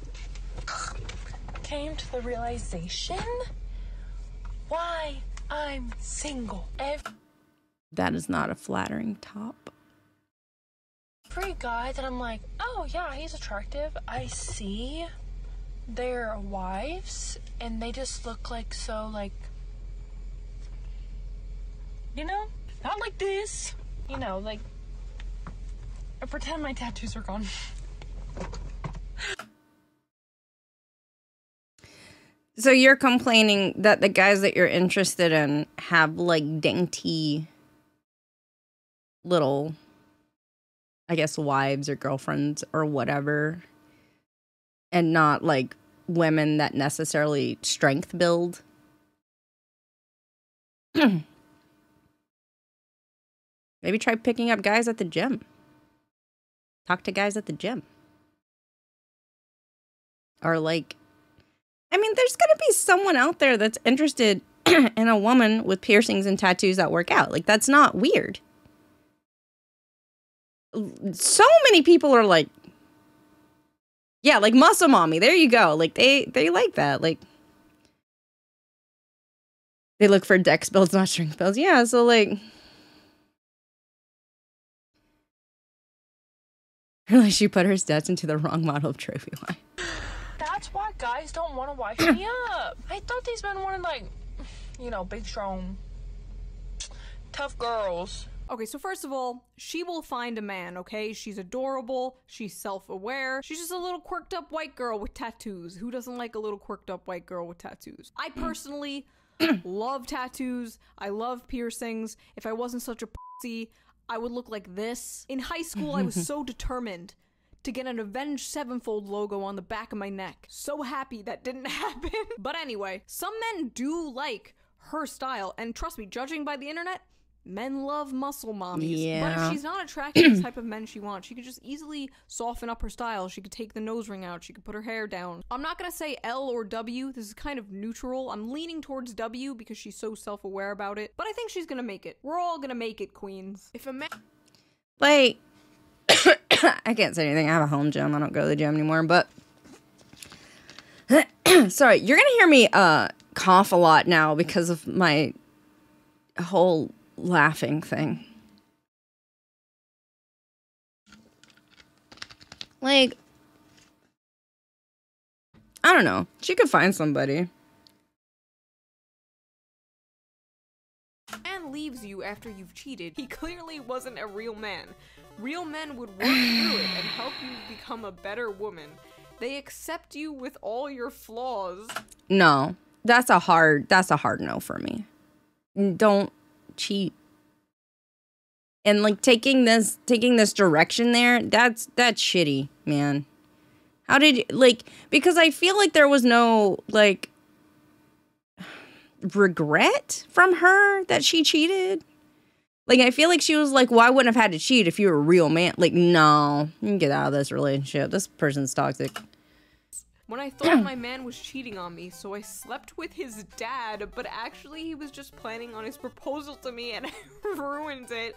came to the realization why I'm single. Every That is not a flattering top. Pretty guy that I'm like, oh yeah, he's attractive, I see their wives and they just look like so like you know, not like this. You know, like I pretend my tattoos are gone. So you're complaining that the guys that you're interested in have like dainty little I guess wives or girlfriends or whatever and not like women that necessarily strength build. <clears throat> Maybe try picking up guys at the gym. Talk to guys at the gym. Or like I mean, there's going to be someone out there that's interested <clears throat> in a woman with piercings and tattoos that work out. Like, that's not weird. So many people are like, yeah, like muscle mommy. There you go. Like, they they like that. Like, they look for dex builds, not strength builds. Yeah, so like, <laughs> really, she put her stats into the wrong model of trophy line. That's why guys don't want to wife me <coughs> up. I thought these men wanted like, you know, big, strong, tough girls. Okay, so first of all, she will find a man, okay? She's adorable, she's self aware, she's just a little quirked up white girl with tattoos. Who doesn't like a little quirked up white girl with tattoos? I mm. personally <clears throat> love tattoos, I love piercings. If I wasn't such a pussy, I would look like this. In high school, I was <laughs> so determined to get an Avenged Sevenfold logo on the back of my neck. So happy that didn't <laughs> happen. but anyway, some men do like her style, and trust me, judging by the internet, men love muscle mommies. But if she's not attracted to the type of men she wants, she could just easily soften up her style. She could take the nose ring out. She could put her hair down. I'm not gonna say L or W. This is kind of neutral. I'm leaning towards W because she's so self aware about it. But I think she's gonna make it. We're all gonna make it, queens. If a man. like <coughs> I can't say anything. I have a home gym. I don't go to the gym anymore, but <coughs> sorry, you're gonna hear me uh cough a lot now because of my whole laughing thing. Like, I don't know. She could find somebody. And leaves you after you've cheated. He clearly wasn't a real man. Real men would work through it and <sighs> help you become a better woman. They accept you with all your flaws. No. That's a hard that's a hard no for me. Don't cheat. And like taking this, taking this direction there. That's that's shitty, man. How did you, like? Because I feel like there was no like regret from her that she cheated. Like I feel like she was like, "Well, I wouldn't have had to cheat if you were a real man." Like, no, you can get out of this relationship. This person's toxic. When I thought <clears throat> my man was cheating on me, so I slept with his dad, but actually he was just planning on his proposal to me and <laughs> I ruined it.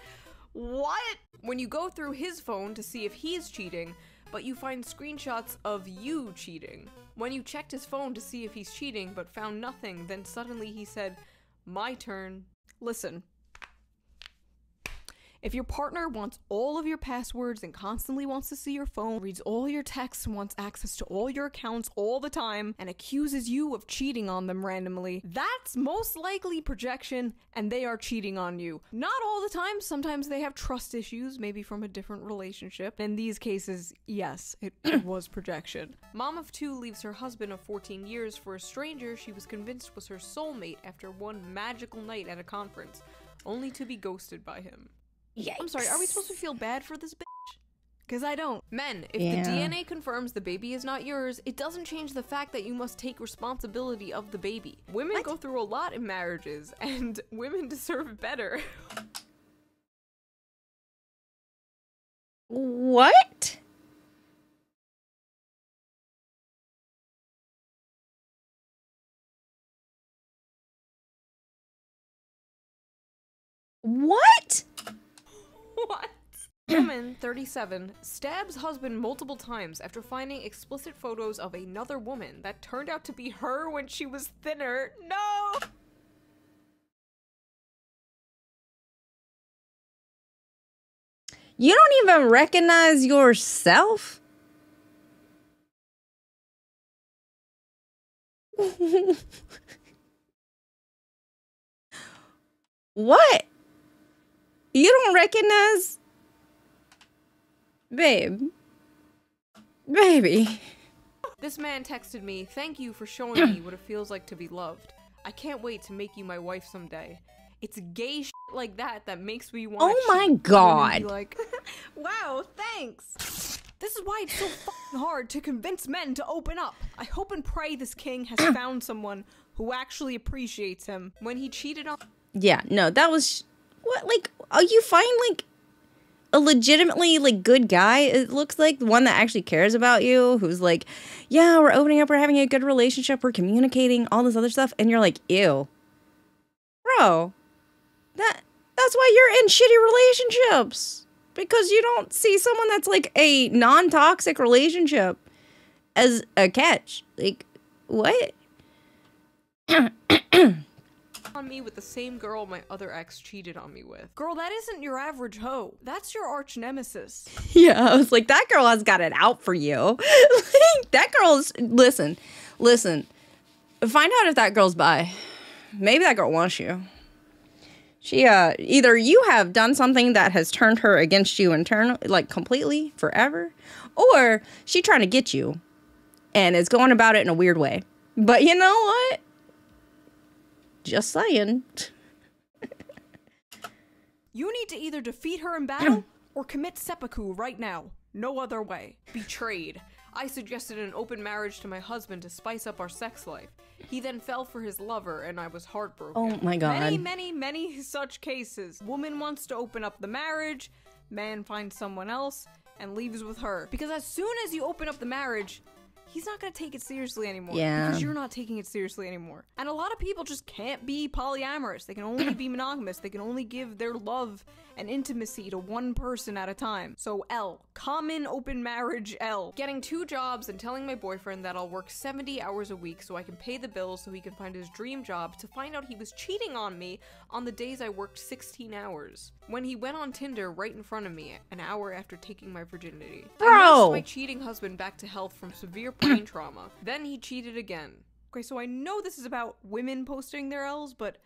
What? When you go through his phone to see if he's cheating, but you find screenshots of you cheating. When you checked his phone to see if he's cheating but found nothing, then suddenly he said, My turn. Listen. If your partner wants all of your passwords and constantly wants to see your phone, reads all your texts, wants access to all your accounts all the time, and accuses you of cheating on them randomly, that's most likely projection and they are cheating on you. Not all the time, sometimes they have trust issues, maybe from a different relationship. In these cases, yes, it, it <clears throat> was projection. Mom of two leaves her husband of 14 years for a stranger she was convinced was her soulmate after one magical night at a conference, only to be ghosted by him. I'm sorry, are we supposed to feel bad for this bitch? Because I don't. Men, if Yeah. the DNA confirms the baby is not yours, it doesn't change the fact that you must take responsibility of the baby. Women go through a lot in marriages, <laughs> and women deserve better. What? What? What? <clears throat> Woman, 37, stabs husband multiple times after finding explicit photos of another woman that turned out to be her when she was thinner. No! You don't even recognize yourself? <laughs> what? You don't recognize? Babe. Baby. This man texted me, Thank you for showing me <clears throat> what it feels like to be loved. I can't wait to make you my wife someday. It's gay shit like that that makes me want Oh my God. like, <laughs> wow, thanks. This is why it's so <clears throat> fucking hard to convince men to open up. I hope and pray this king has <clears throat> found someone who actually appreciates him. When he cheated on Yeah, no, that was what like oh you find like a legitimately like good guy it looks like one that actually cares about you who's like yeah we're opening up we're having a good relationship we're communicating all this other stuff and you're like ew. Bro that that's why you're in shitty relationships because you don't see someone that's like a non-toxic relationship as a catch like what <clears throat> on me with the same girl my other ex cheated on me with. Girl, that isn't your average hoe. That's your arch nemesis. <laughs> Yeah, I was like, that girl has got it out for you. <laughs> like, that girl's listen, listen. Find out if that girl's bi. Maybe that girl wants you. She uh either you have done something that has turned her against you internal like completely forever, or she trying to get you and is going about it in a weird way. But you know what? Just saying. You need to either defeat her in <clears throat> battle or commit seppuku right now. No other way. Betrayed. I suggested an open marriage to my husband to spice up our sex life. He then fell for his lover, and I was heartbroken. Oh my God. Many, many, many such cases. Woman wants to open up the marriage, man finds someone else, and leaves with her. Because as soon as you open up the marriage, he's not gonna take it seriously anymore. Yeah. Because you're not taking it seriously anymore. And a lot of people just can't be polyamorous. They can only be <clears throat> monogamous. They can only give their love and intimacy to one person at a time. So L, common open marriage L. Getting two jobs and telling my boyfriend that I'll work 70 hours a week so I can pay the bills so he can find his dream job to find out he was cheating on me on the days I worked 16 hours. When he went on Tinder right in front of me an hour after taking my virginity. Bro. my cheating husband back to health from severe brain trauma. Then he cheated again. Okay, so I know this is about women posting their L's, but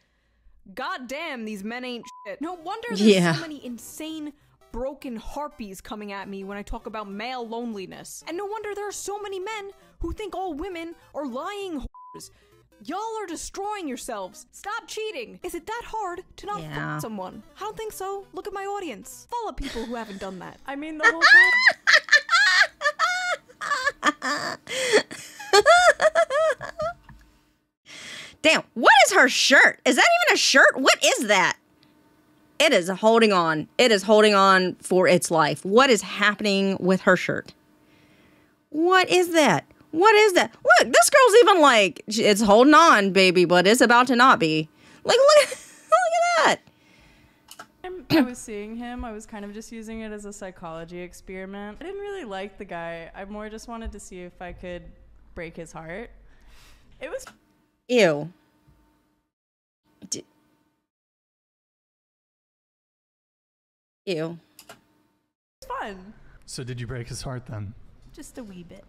god damn, these men ain't shit. No wonder there's Yeah. so many insane broken harpies coming at me when I talk about male loneliness. And no wonder there are so many men who think all women are lying whores. Y'all are destroying yourselves. Stop cheating. Is it that hard to not Yeah. fuck someone? I don't think so. Look at my audience. Full of people who haven't done that. I mean, the whole time. <laughs> <laughs> Damn, what is her shirt? Is that even a shirt? What is that? It is holding on. It is holding on for its life. What is happening with her shirt? What is that? What is that? Look, this girl's even like, it's holding on, baby, but it's about to not be. Like, look, <laughs> look at that. Time I was seeing him, I was kind of just using it as a psychology experiment. I didn't really like the guy. I more just wanted to see if I could break his heart. It was Ew. D- Ew. fun. So did you break his heart then? Just a wee bit.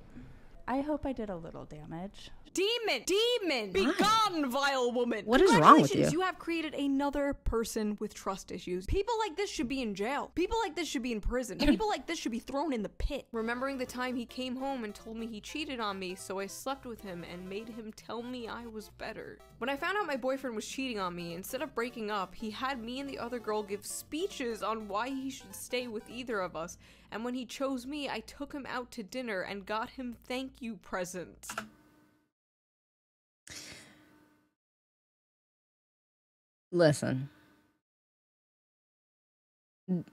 I hope I did a little damage. Demon! Demon! Be gone, vile woman! What is wrong with you? You have created another person with trust issues. People like this should be in jail. People like this should be in prison. <clears throat> People like this should be thrown in the pit. Remembering the time he came home and told me he cheated on me, so I slept with him and made him tell me I was better. When I found out my boyfriend was cheating on me, instead of breaking up, he had me and the other girl give speeches on why he should stay with either of us. And when he chose me, I took him out to dinner and got him thank you presents. Listen.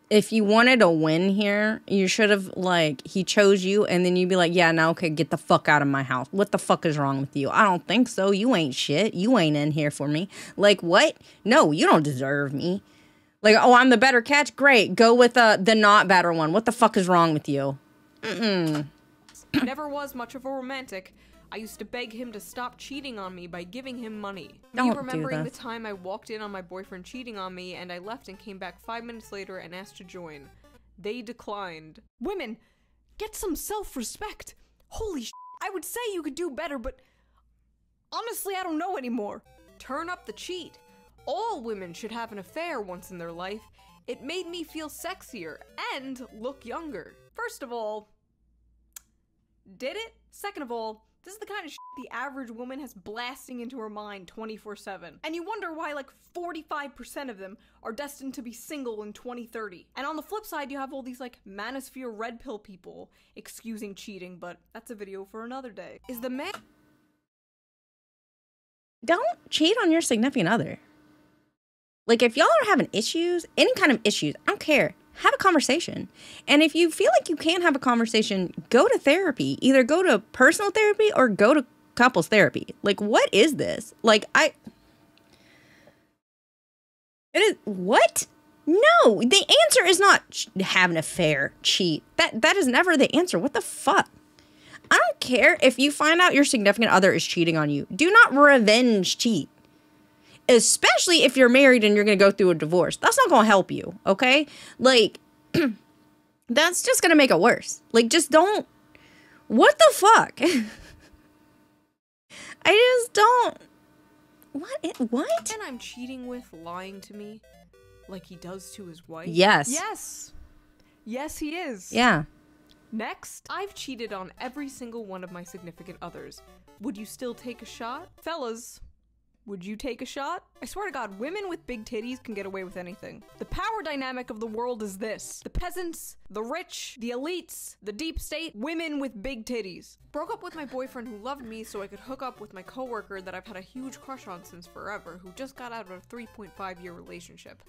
If you wanted to win here, you should have like he chose you and then you'd be like, "Yeah, now okay, get the fuck out of my house. What the fuck is wrong with you? I don't think so. You ain't shit. You ain't in here for me." Like, what? No, you don't deserve me. Like, "Oh, I'm the better catch. Great. Go with uh, the not better one. What the fuck is wrong with you?" Mm-mm. never was much of a romantic. I used to beg him to stop cheating on me by giving him money. Don't me do remembering this. the time I walked in on my boyfriend cheating on me and I left and came back five minutes later and asked to join. They declined. Women, get some self respect. Holy sh! I would say you could do better, but honestly, I don't know anymore. Turn up the cheat. All women should have an affair once in their life. It made me feel sexier and look younger. First of all, did it? Second of all, this is the kind of shit the average woman has blasting into her mind 24 7. And you wonder why, like, 45% of them are destined to be single in 2030. And on the flip side, you have all these, like, manosphere red pill people excusing cheating, but that's a video for another day. Is the man. don't cheat on your significant other. Like if y'all are having issues, any kind of issues, I don't care. Have a conversation. And if you feel like you can't have a conversation, go to therapy. Either go to personal therapy or go to couples therapy. Like what is this? Like I It is what? No, the answer is not have an affair, cheat. That that is never the answer. What the fuck? I don't care if you find out your significant other is cheating on you. Do not revenge cheat. Especially if you're married and you're going to go through a divorce. That's not going to help you, okay? Like <clears throat> that's just going to make it worse. Like just don't What the fuck? <laughs> I just don't What it, what? And I'm cheating with lying to me like he does to his wife? Yes. Yes. Yes, he is. Yeah. Next, I've cheated on every single one of my significant others. Would you still take a shot? Fellas, would you take a shot? I swear to God, women with big titties can get away with anything. The power dynamic of the world is this the peasants, the rich, the elites, the deep state, women with big titties. Broke up with my boyfriend who loved me so I could hook up with my coworker that I've had a huge crush on since forever, who just got out of a 3.5 year relationship.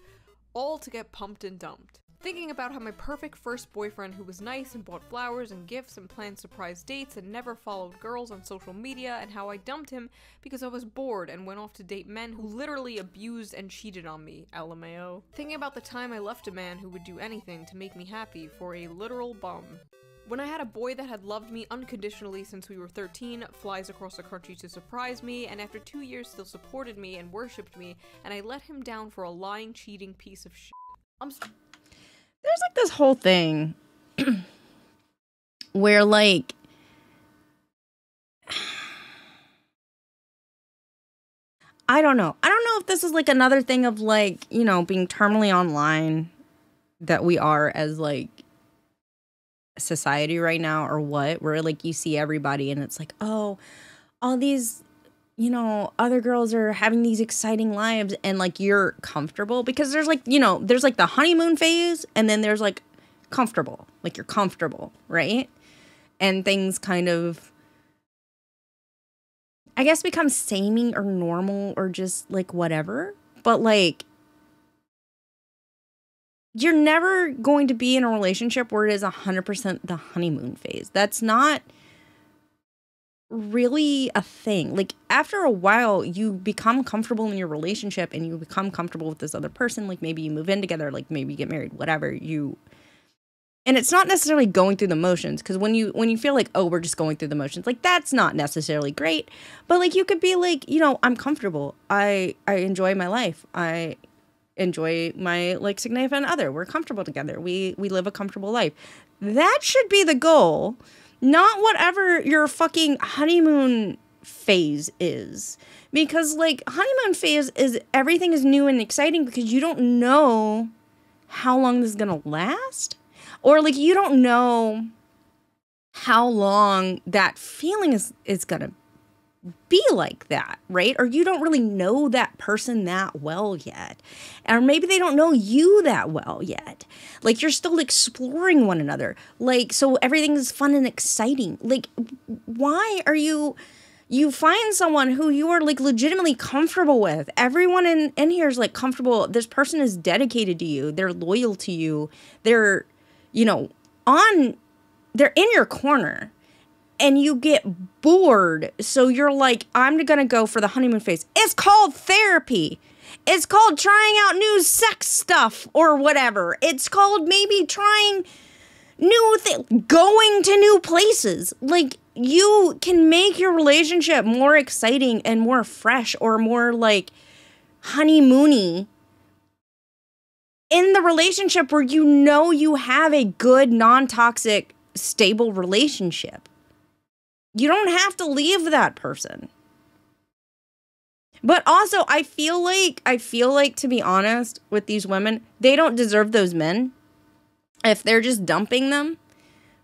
All to get pumped and dumped. Thinking about how my perfect first boyfriend who was nice and bought flowers and gifts and planned surprise dates and never followed girls on social media and how I dumped him because I was bored and went off to date men who literally abused and cheated on me, LMAO. Thinking about the time I left a man who would do anything to make me happy for a literal bum. When I had a boy that had loved me unconditionally since we were 13, flies across the country to surprise me, and after two years still supported me and worshipped me, and I let him down for a lying, cheating piece of shit. I'm There's like this whole thing <clears throat> where like <sighs> I don't know. I don't know if this is like another thing of like, you know, being terminally online that we are as like society right now or what, where like you see everybody and it's like, oh, all these, you know, other girls are having these exciting lives and like you're comfortable because there's like, you know, there's like the honeymoon phase and then there's like comfortable, like you're comfortable, right? And things kind of I guess become samey or normal or just like whatever. But like you're never going to be in a relationship where it is 100% the honeymoon phase. That's not really a thing. Like after a while you become comfortable in your relationship and you become comfortable with this other person, like maybe you move in together, like maybe you get married, whatever. You and it's not necessarily going through the motions because when you when you feel like oh we're just going through the motions like that's not necessarily great. But like you could be like you know i'm comfortable. I i enjoy my life. I enjoy my like significant other. We're comfortable together. We we live a comfortable life. That should be the goal not whatever your fucking honeymoon phase is. Because like honeymoon phase is everything is new and exciting because you don't know how long this is gonna last. Or like you don't know how long that feeling is is gonna be like that, right? Or you don't really know that person that well yet. Or maybe they don't know you that well yet. Like you're still exploring one another. Like so everything is fun and exciting. Like why are you you find someone who you are like legitimately comfortable with. Everyone in in here is like comfortable. This person is dedicated to you. They're loyal to you. They're you know, on they're in your corner and you get bored. So you're like, I'm gonna go for the honeymoon phase. It's called therapy. It's called trying out new sex stuff or whatever. It's called maybe trying new things, going to new places. Like you can make your relationship more exciting and more fresh or more like honeymoony in the relationship where you know you have a good, non toxic, stable relationship. You don't have to leave that person. But also, I feel like, I feel like, to be honest with these women, they don't deserve those men if they're just dumping them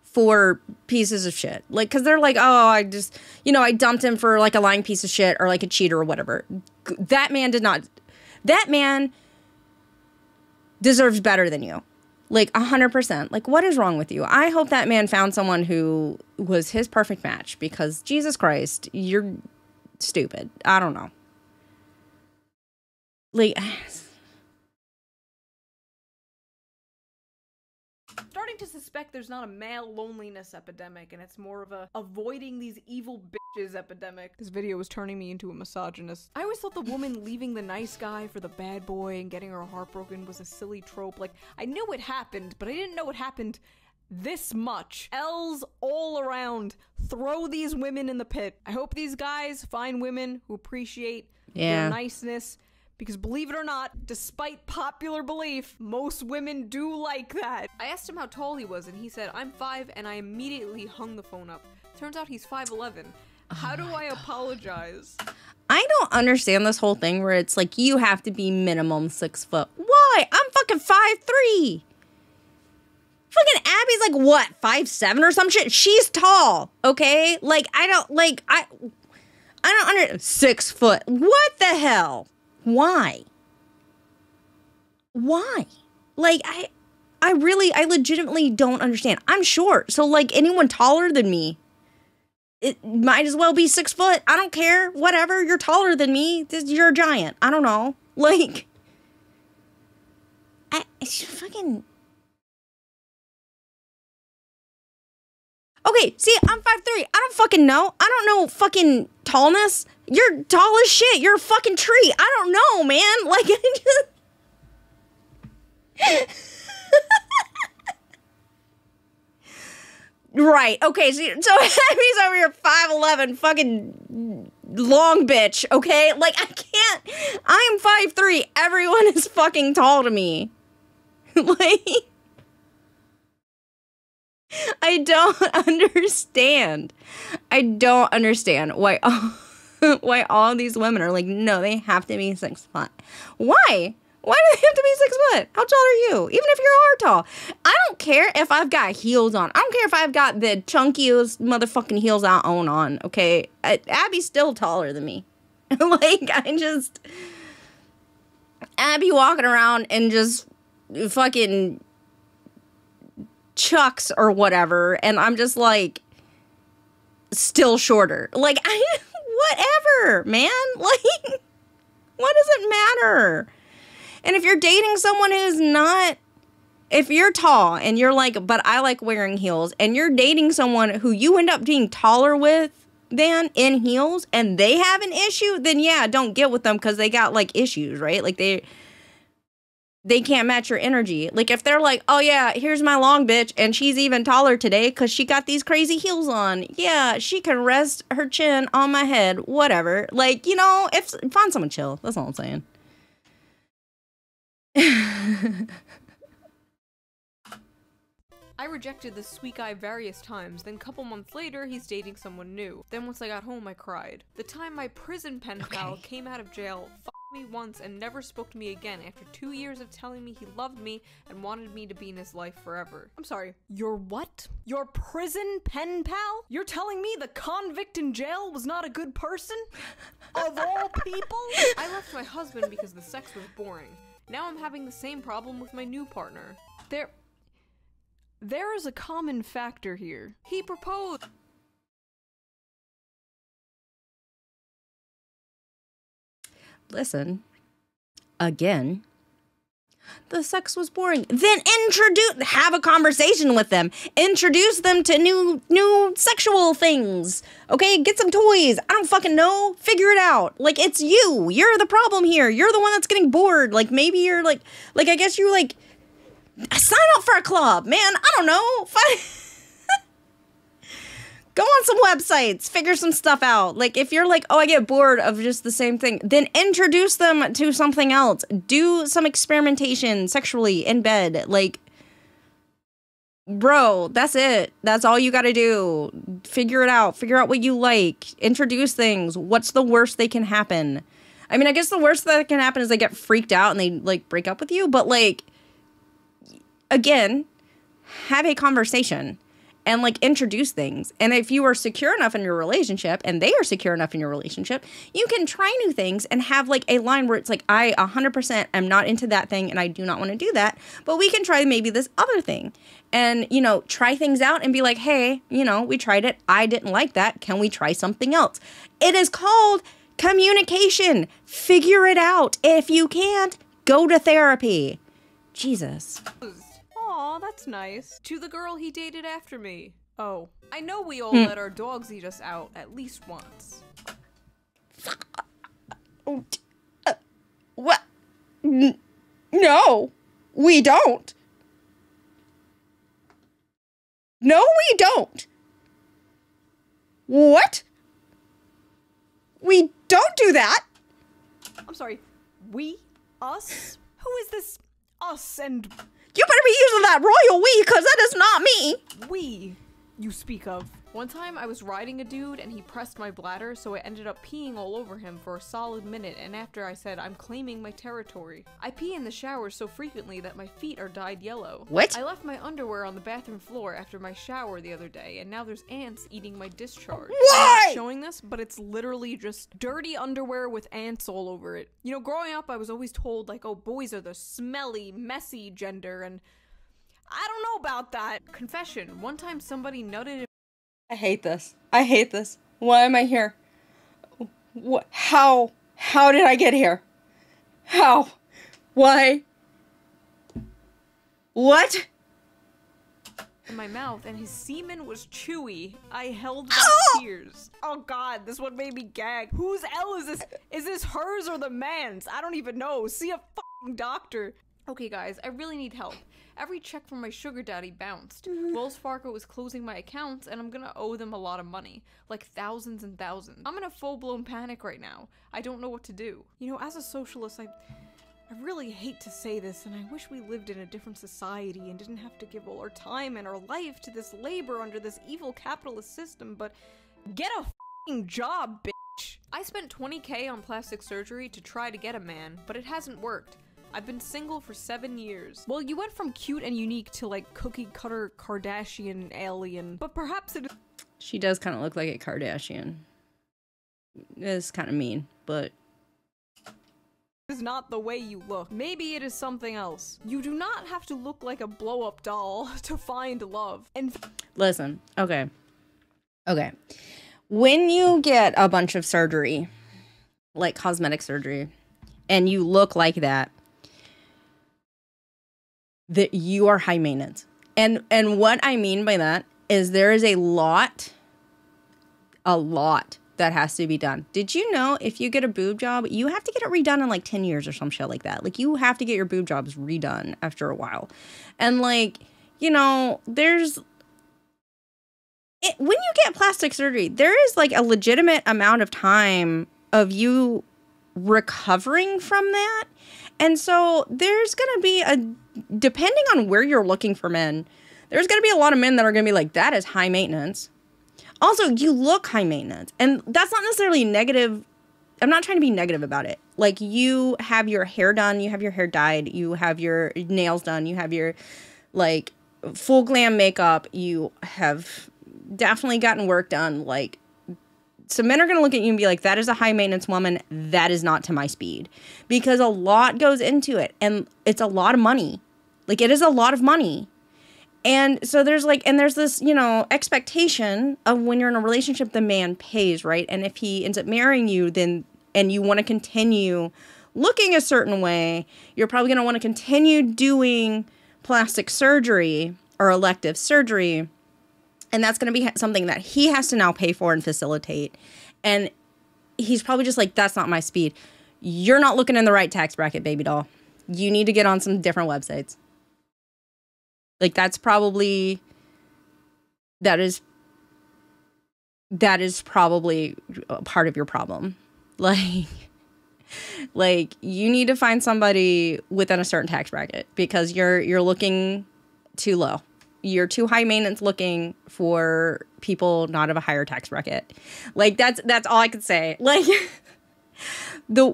for pieces of shit. Like, cause they're like, oh, I just, you know, I dumped him for like a lying piece of shit or like a cheater or whatever. That man did not, that man deserves better than you. Like a hundred percent. Like what is wrong with you? I hope that man found someone who was his perfect match because Jesus Christ, you're stupid. I don't know. Like <sighs> starting to suspect there's not a male loneliness epidemic and it's more of a avoiding these evil bitches epidemic. This video was turning me into a misogynist. I always thought the woman leaving the nice guy for the bad boy and getting her heart broken was a silly trope. Like, I knew it happened, but I didn't know it happened this much. L's all around. Throw these women in the pit. I hope these guys find women who appreciate Yeah. their niceness. Because believe it or not, despite popular belief, most women do like that. I asked him how tall he was, and he said, I'm five, and I immediately hung the phone up. Turns out he's 5'11. How do I apologize? I don't understand this whole thing where it's like you have to be minimum six foot. Why? I'm fucking five three. Fucking Abby's like what, five seven or some shit? She's tall, okay? Like I don't like I I don't under six foot. What the hell? Why? Why? Like I I really I legitimately don't understand. I'm short, so like anyone taller than me, it might as well be six foot. I don't care. Whatever. You're taller than me. You're a giant. I don't know. <laughs> Like I it's fucking Okay, see, I'm five three. I don't fucking know. I don't know fucking tallness. You're tall as shit. You're a fucking tree. I don't know, man. <laughs> Like, I just. right. Okay, so, so Abby's over here 5'11, fucking long bitch, okay? Like, I can't. I'm 5'3. Everyone <laughs> is fucking tall to me. <laughs> like. I don't understand. I don't understand why <laughs> why all these women are like, no, they have to be six foot. Why? Why do they have to be six foot? How tall are you? Even if you are tall. I don't care if I've got heels on. I don't care if I've got the chunkiest motherfucking heels I own on, okay? I, Abby's still taller than me. <laughs> like, I just. Abby walking around and just fucking chucks or whatever and i'm just like still shorter like <laughs> i whatever man. <laughs> Like what does it matter? And if you're dating someone who's not if you're tall and you're like but i like wearing heels and you're dating someone who you end up being taller with than in heels and they have an issue then yeah don't get with them because they got like issues right? Like they they can't match your energy. Like if they're like, "Oh yeah, here's my long bitch and she's even taller today cuz she got these crazy heels on." Yeah, she can rest her chin on my head, whatever. Like, you know, if find someone chill. That's all I'm saying. <laughs> I rejected this sweet guy various times, then a couple months later, he's dating someone new. Then once I got home, I cried. The time my prison pen pal came out of jail, f me once, and never spoke to me again after two years of telling me he loved me and wanted me to be in his life forever. I'm sorry, your what? Your prison pen pal? You're telling me the convict in jail was not a good person? of all <laughs> people? I left my husband because the sex was boring. Now I'm having the same problem with my new partner. There. There is a common factor here. He proposed. Listen, again, the sex was boring. Then introduce, have a conversation with them. Introduce them to new, new sexual things. Okay, get some toys. I don't fucking know. Figure it out. Like it's you. You're the problem here. You're the one that's getting bored. Like maybe you're like, like I guess you like sign up for a club, man. I don't know. <laughs> Go on some websites, figure some stuff out. Like if you're like, "Oh, I get bored of just the same thing." Then introduce them to something else. Do some experimentation sexually in bed. Like Bro, that's it. That's all you got to do. Figure it out. Figure out what you like. Introduce things. What's the worst that can happen? I mean, I guess the worst that can happen is they get freaked out and they like break up with you, but like again, have a conversation and like introduce things. And if you are secure enough in your relationship and they are secure enough in your relationship, you can try new things and have like a line where it's like, I 100% am not into that thing and I do not want to do that, but we can try maybe this other thing. And, you know, try things out and be like, hey, you know, we tried it. I didn't like that. Can we try something else? It is called communication. Figure it out. If you can't, go to therapy. Jesus. Aw, that's nice. To the girl he dated after me. Oh, I know we all Hmm. let our dogs eat us out at least once. What? No, we don't. No, we don't. What? We don't do that. I'm sorry, we? Us? Who is this us and You better be using that royal we, because that is not me. we you speak of? One time I was riding a dude and he pressed my bladder, so I ended up peeing all over him for a solid minute. And after I said, I'm claiming my territory. I pee in the shower so frequently that my feet are dyed yellow. What? I left my underwear on the bathroom floor after my shower the other day, and now there's ants eating my discharge. Why? I'm showing this, but it's literally just dirty underwear with ants all over it. You know, growing up, I was always told, like, oh, boys are the smelly, messy gender, and I don't know about that. Confession one time somebody nutted I hate this. I hate this. Why am I here? What? How? How did I get here? How? Why? What? in my mouth, and his semen was chewy. I held back Oh! tears. Oh god, this one made me gag. Whose L is this? Is this hers or the man's? I don't even know. See a fucking doctor. Okay, guys, I really need help. Every check from my sugar daddy bounced. <laughs> Wells Fargo is closing my accounts, and I'm gonna owe them a lot of money like thousands and thousands. I'm in a full blown panic right now. I don't know what to do. You know, as a socialist, I. I really hate to say this, and I wish we lived in a different society and didn't have to give all our time and our life to this labor under this evil capitalist system, but get a fing job, bitch! I spent 20k on plastic surgery to try to get a man, but it hasn't worked. I've been single for seven years. Well, you went from cute and unique to like cookie cutter Kardashian alien, but perhaps it She does kind of look like a Kardashian. It's kind of mean, but is not the way you look. Maybe it is something else. You do not have to look like a blow up doll <laughs> to find love. And listen, okay. Okay. When you get a bunch of surgery, like cosmetic surgery, and you look like that, that you are high maintenance. And and what I mean by that is there is a lot a lot that has to be done. Did you know if you get a boob job, you have to get it redone in like 10 years or some shit like that? Like you have to get your boob jobs redone after a while. And like, you know, there's it, when you get plastic surgery, there is like a legitimate amount of time of you recovering from that. And so there's going to be a depending on where you're looking for men, there's going to be a lot of men that are going to be like that is high maintenance. Also, you look high maintenance. And that's not necessarily negative. I'm not trying to be negative about it. Like you have your hair done, you have your hair dyed, you have your nails done, you have your like full glam makeup, you have definitely gotten work done like so men are going to look at you and be like that is a high maintenance woman. That is not to my speed. Because a lot goes into it and it's a lot of money. Like it is a lot of money. And so there's like and there's this you know expectation of when you're in a relationship the man pays right? And if he ends up marrying you then and you want to continue looking a certain way you're probably going to want to continue doing plastic surgery or elective surgery and that's going to be something that he has to now pay for and facilitate. And he's probably just like that's not my speed. You're not looking in the right tax bracket baby doll. You need to get on some different websites. Like that's probably that is that is probably part of your problem. <laughs> Like like you need to find somebody within a certain tax bracket because you're you're looking too low you're too high maintenance looking for people not of a higher tax bracket. Like that's that's all I could say. <laughs> Like the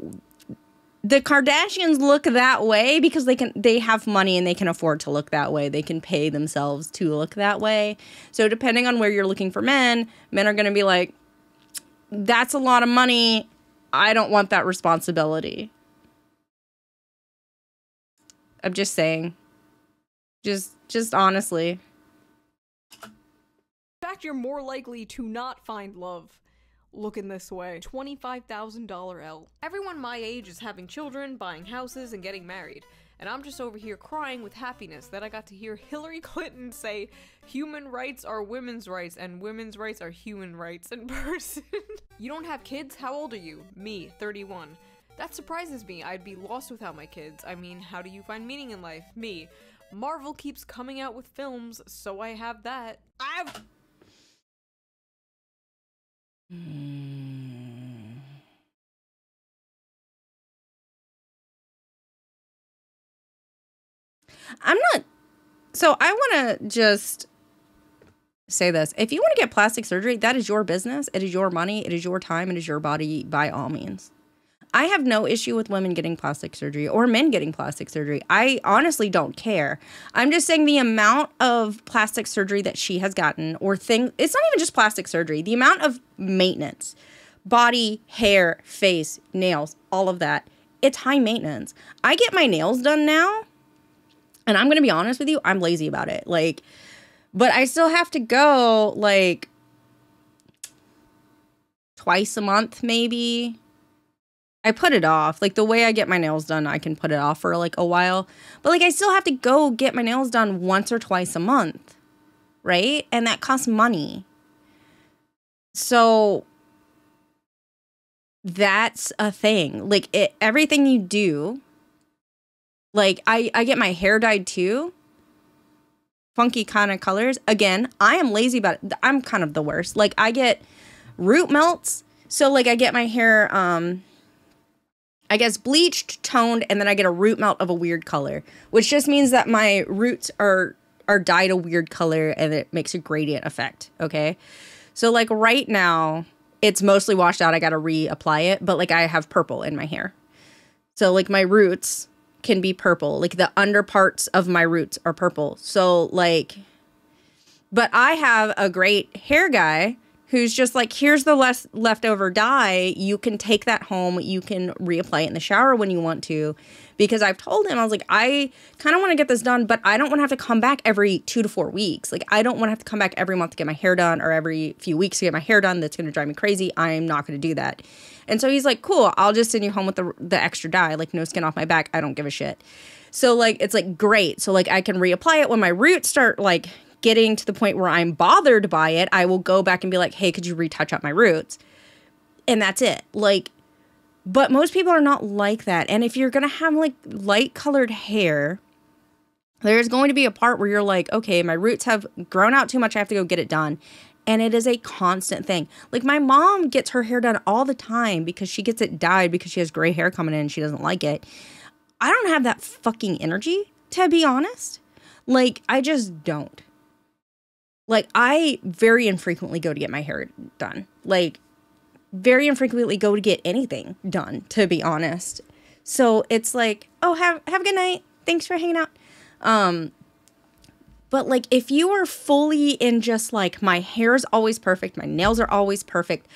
the Kardashians look that way because they can they have money and they can afford to look that way. They can pay themselves to look that way. So depending on where you're looking for men, men are going to be like that's a lot of money. I don't want that responsibility. I'm just saying. Just just honestly. In fact, you're more likely to not find love looking this way. $25,000 L. Everyone my age is having children, buying houses, and getting married. And I'm just over here crying with happiness that I got to hear Hillary <laughs> Clinton say human rights are women's rights and women's rights are human rights in <laughs> person. you don't have kids? How old are you? Me, 31. That surprises me. I'd be lost without my kids. I mean, how do you find meaning in life? Me. Marvel keeps coming out with films, so I have that. I've I'm not. So I want to just say this. If you want to get plastic surgery, that is your business. It is your money. It is your time. It is your body by all means. I have no issue with women getting plastic surgery or men getting plastic surgery. I honestly don't care. I'm just saying the amount of plastic surgery that she has gotten or thing it's not even just plastic surgery. The amount of maintenance, body, hair, face, nails, all of that. It's high maintenance. I get my nails done now and I'm going to be honest with you, I'm lazy about it. Like but I still have to go like twice a month maybe I put it off. Like the way I get my nails done, I can put it off for like a while. But like I still have to go get my nails done once or twice a month. right? And that costs money. So that's a thing. Like it, everything you do, like I I get my hair dyed too. Funky kind of colors. Again, I am lazy about it. I'm kind of the worst. Like I get root melts. So like I get my hair um I guess bleached, toned, and then I get a root melt of a weird color, which just means that my roots are are dyed a weird color and it makes a gradient effect. Okay. So like right now, it's mostly washed out. I gotta reapply it, but like I have purple in my hair. So like my roots can be purple. Like the under parts of my roots are purple. So like but I have a great hair guy who's just like, here's the less leftover dye. You can take that home. You can reapply it in the shower when you want to. Because I've told him, I was like, I kind of want to get this done, but I don't want to have to come back every two to four weeks. Like, I don't want to have to come back every month to get my hair done or every few weeks to get my hair done. That's going to drive me crazy. I'm not going to do that. And so he's like, cool, I'll just send you home with the, the extra dye. Like, no skin off my back. I don't give a shit. So, like, it's like great. So, like, I can reapply it when my roots start, like, getting to the point where I'm bothered by it, I will go back and be like, hey, could you retouch up my roots? And that's it. Like, but most people are not like that. And if you're going to have like light colored hair, there's going to be a part where you're like, okay, my roots have grown out too much. I have to go get it done. And it is a constant thing. Like my mom gets her hair done all the time because she gets it dyed because she has gray hair coming in and she doesn't like it. I don't have that fucking energy, to be honest. Like, I just don't. Like I very infrequently go to get my hair done. Like very infrequently go to get anything done, to be honest. So it's like, oh, have have a good night. Thanks for hanging out. Um but like if you are fully in just like my hair is always perfect, my nails are always perfect,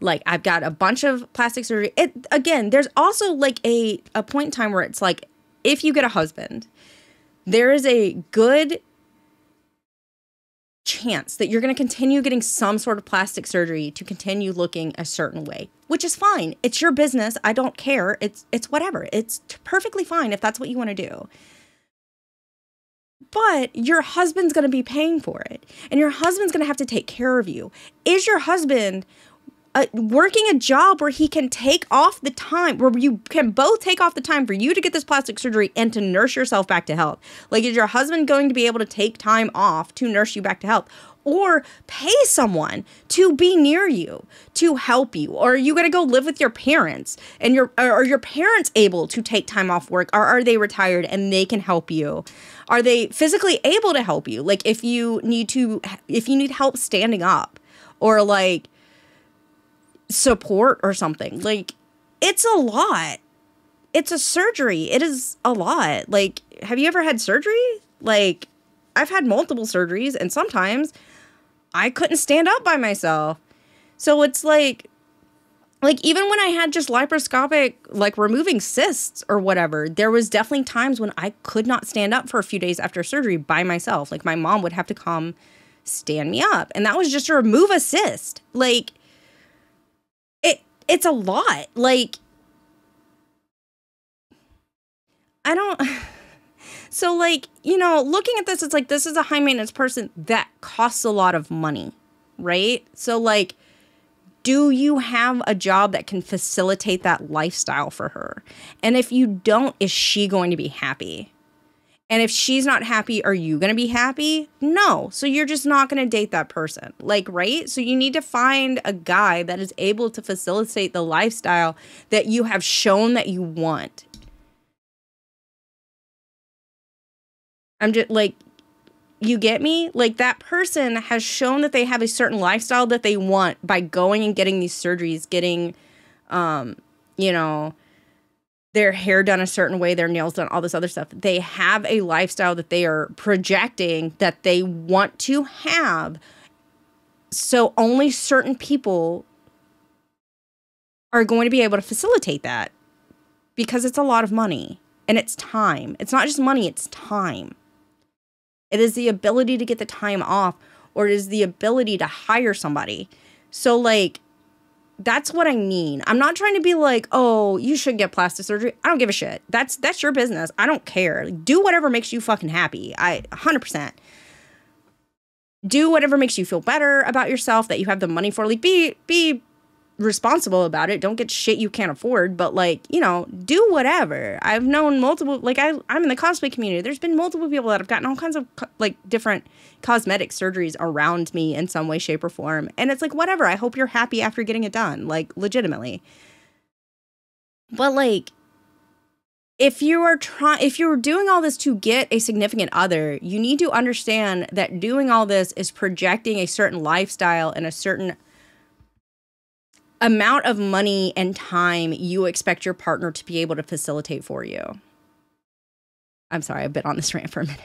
like I've got a bunch of plastic surgery. It again, there's also like a a point in time where it's like if you get a husband, there is a good chance that you're going to continue getting some sort of plastic surgery to continue looking a certain way, which is fine. It's your business. I don't care. It's it's whatever. It's perfectly fine if that's what you want to do. But your husband's going to be paying for it, and your husband's going to have to take care of you. Is your husband working a job where he can take off the time, where you can both take off the time for you to get this plastic surgery and to nurse yourself back to health. Like, is your husband going to be able to take time off to nurse you back to health? Or pay someone to be near you to help you, or are you going to go live with your parents? And your are your parents able to take time off work, or are they retired and they can help you? Are they physically able to help you? Like if you need to, if you need help standing up, or like support or something. Like, it's a lot. It's a surgery. It is a lot. Like, have you ever had surgery? Like, I've had multiple surgeries, and sometimes I couldn't stand up by myself. So it's like, like even when I had just laparoscopic, like removing cysts or whatever, there was definitely times when I could not stand up for a few days after surgery by myself. Like my mom would have to come stand me up, and that was just to remove a cyst. Like it's a lot. Like, I don't. <sighs> So, like, you know, looking at this, it's like this is a high maintenance person that costs a lot of money, right? So, like, do you have a job that can facilitate that lifestyle for her? And if you don't, is she going to be happy? And if she's not happy, are you going to be happy? No. So you're just not going to date that person. Like, right? So you need to find a guy that is able to facilitate the lifestyle that you have shown that you want. I'm just like, you get me? Like, that person has shown that they have a certain lifestyle that they want by going and getting these surgeries, getting, um, you know, their hair done a certain way, their nails done, all this other stuff. They have a lifestyle that they are projecting that they want to have. So only certain people are going to be able to facilitate that because it's a lot of money and it's time. It's not just money, it's time. It is the ability to get the time off or it is the ability to hire somebody. So, like, that's what I mean. I'm not trying to be like, "Oh, you should get plastic surgery." I don't give a shit. That's that's your business. I don't care. do whatever makes you fucking happy. I 100%. do whatever makes you feel better about yourself that you have the money for. Like be be responsible about it. Don't get shit you can't afford, but like, you know, do whatever. I've known multiple like I I'm in the cosplay community. There's been multiple people that have gotten all kinds of co- like different cosmetic surgeries around me in some way shape or form. And it's like whatever. I hope you're happy after getting it done, like legitimately. But like if you are trying if you're doing all this to get a significant other, you need to understand that doing all this is projecting a certain lifestyle and a certain amount of money and time you expect your partner to be able to facilitate for you. I'm sorry, I've been on this <laughs> rant for a minute.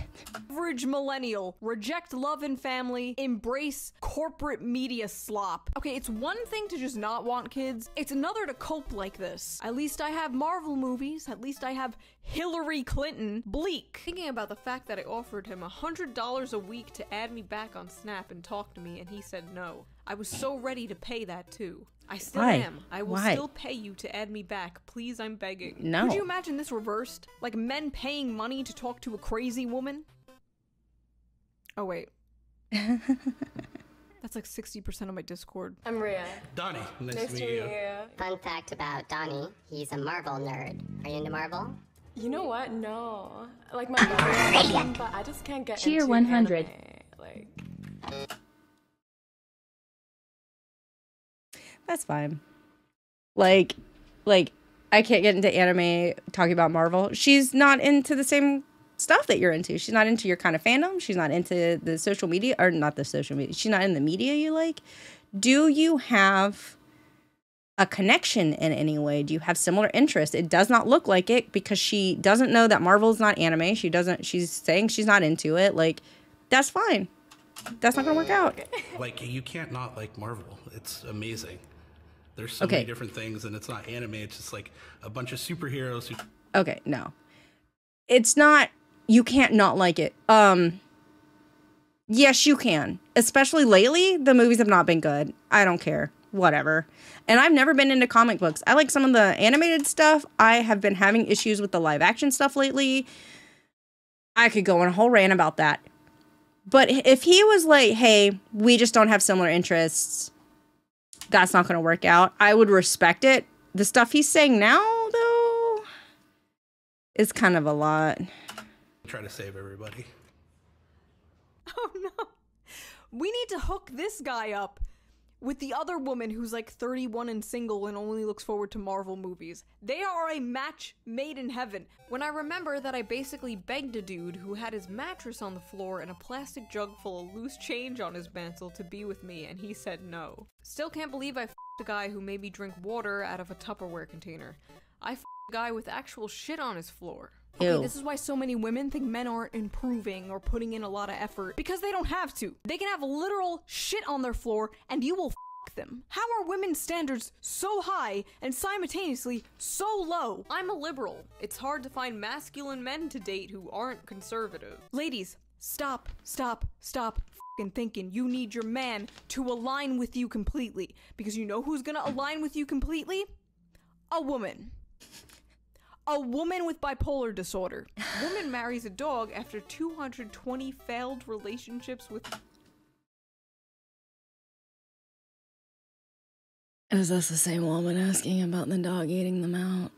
average millennial reject love and family, embrace corporate media slop. Okay, it's one thing to just not want kids, it's another to cope like this. At least I have Marvel movies, at least I have Hillary Clinton, bleak. Thinking about the fact that I offered him $100 a week to add me back on Snap and talk to me, and he said no. I was so ready to pay that too. I still Why? am. I will Why? still pay you to add me back. Please, I'm begging. No. Could you imagine this reversed? Like men paying money to talk to a crazy woman? Oh wait. <laughs> That's like 60% of my Discord. I'm Rhea. Donnie, nice, Nice to to meet you. you. Fun fact about Donnie, he's a Marvel nerd. Are you into Marvel? You know what? No. Like my <laughs> mom, but I just can't get Cheer into 100. anime. Like That's fine. Like like I can't get into anime talking about Marvel. She's not into the same stuff that you're into. She's not into your kind of fandom. She's not into the social media or not the social media. She's not in the media you like. Do you have a connection in any way? Do you have similar interests? It does not look like it because she doesn't know that Marvel is not anime. She doesn't she's saying she's not into it. Like that's fine. That's not going to work out. Like you can't not like Marvel. It's amazing. There's so Okay. many different things, and it's not anime. It's just like a bunch of superheroes who Okay, no. It's not you can't not like it. Um Yes, you can. Especially lately, the movies have not been good. I don't care. Whatever. And I've never been into comic books. I like some of the animated stuff. I have been having issues with the live action stuff lately. I could go on a whole rant about that. But if he was like, "Hey, we just don't have similar interests." That's not going to work out. I would respect it. The stuff he's saying now though is kind of a lot. try to save everybody. <laughs> Oh no. We need to hook this guy up with the other woman who's like 31 and single and only looks forward to Marvel movies. They are a match made in heaven. When I remember that I basically begged a dude who had his mattress on the floor and a plastic jug full of loose change on his mantle to be with me, and he said no. Still can't believe I f***ed a guy who made me drink water out of a Tupperware container. I f***ed a guy with actual shit on his floor. Okay, Ew. this is why so many women think men aren't improving or putting in a lot of effort because they don't have to. They can have literal shit on their floor and you will f them. How are women's standards so high and simultaneously so low? I'm a liberal. It's hard to find masculine men to date who aren't conservative. Ladies, stop, stop, stop fing thinking you need your man to align with you completely because you know who's gonna align with you completely? A woman. A woman with bipolar disorder. <laughs> Woman marries a dog after 220 failed relationships with. Is this the same woman asking about the dog eating them out?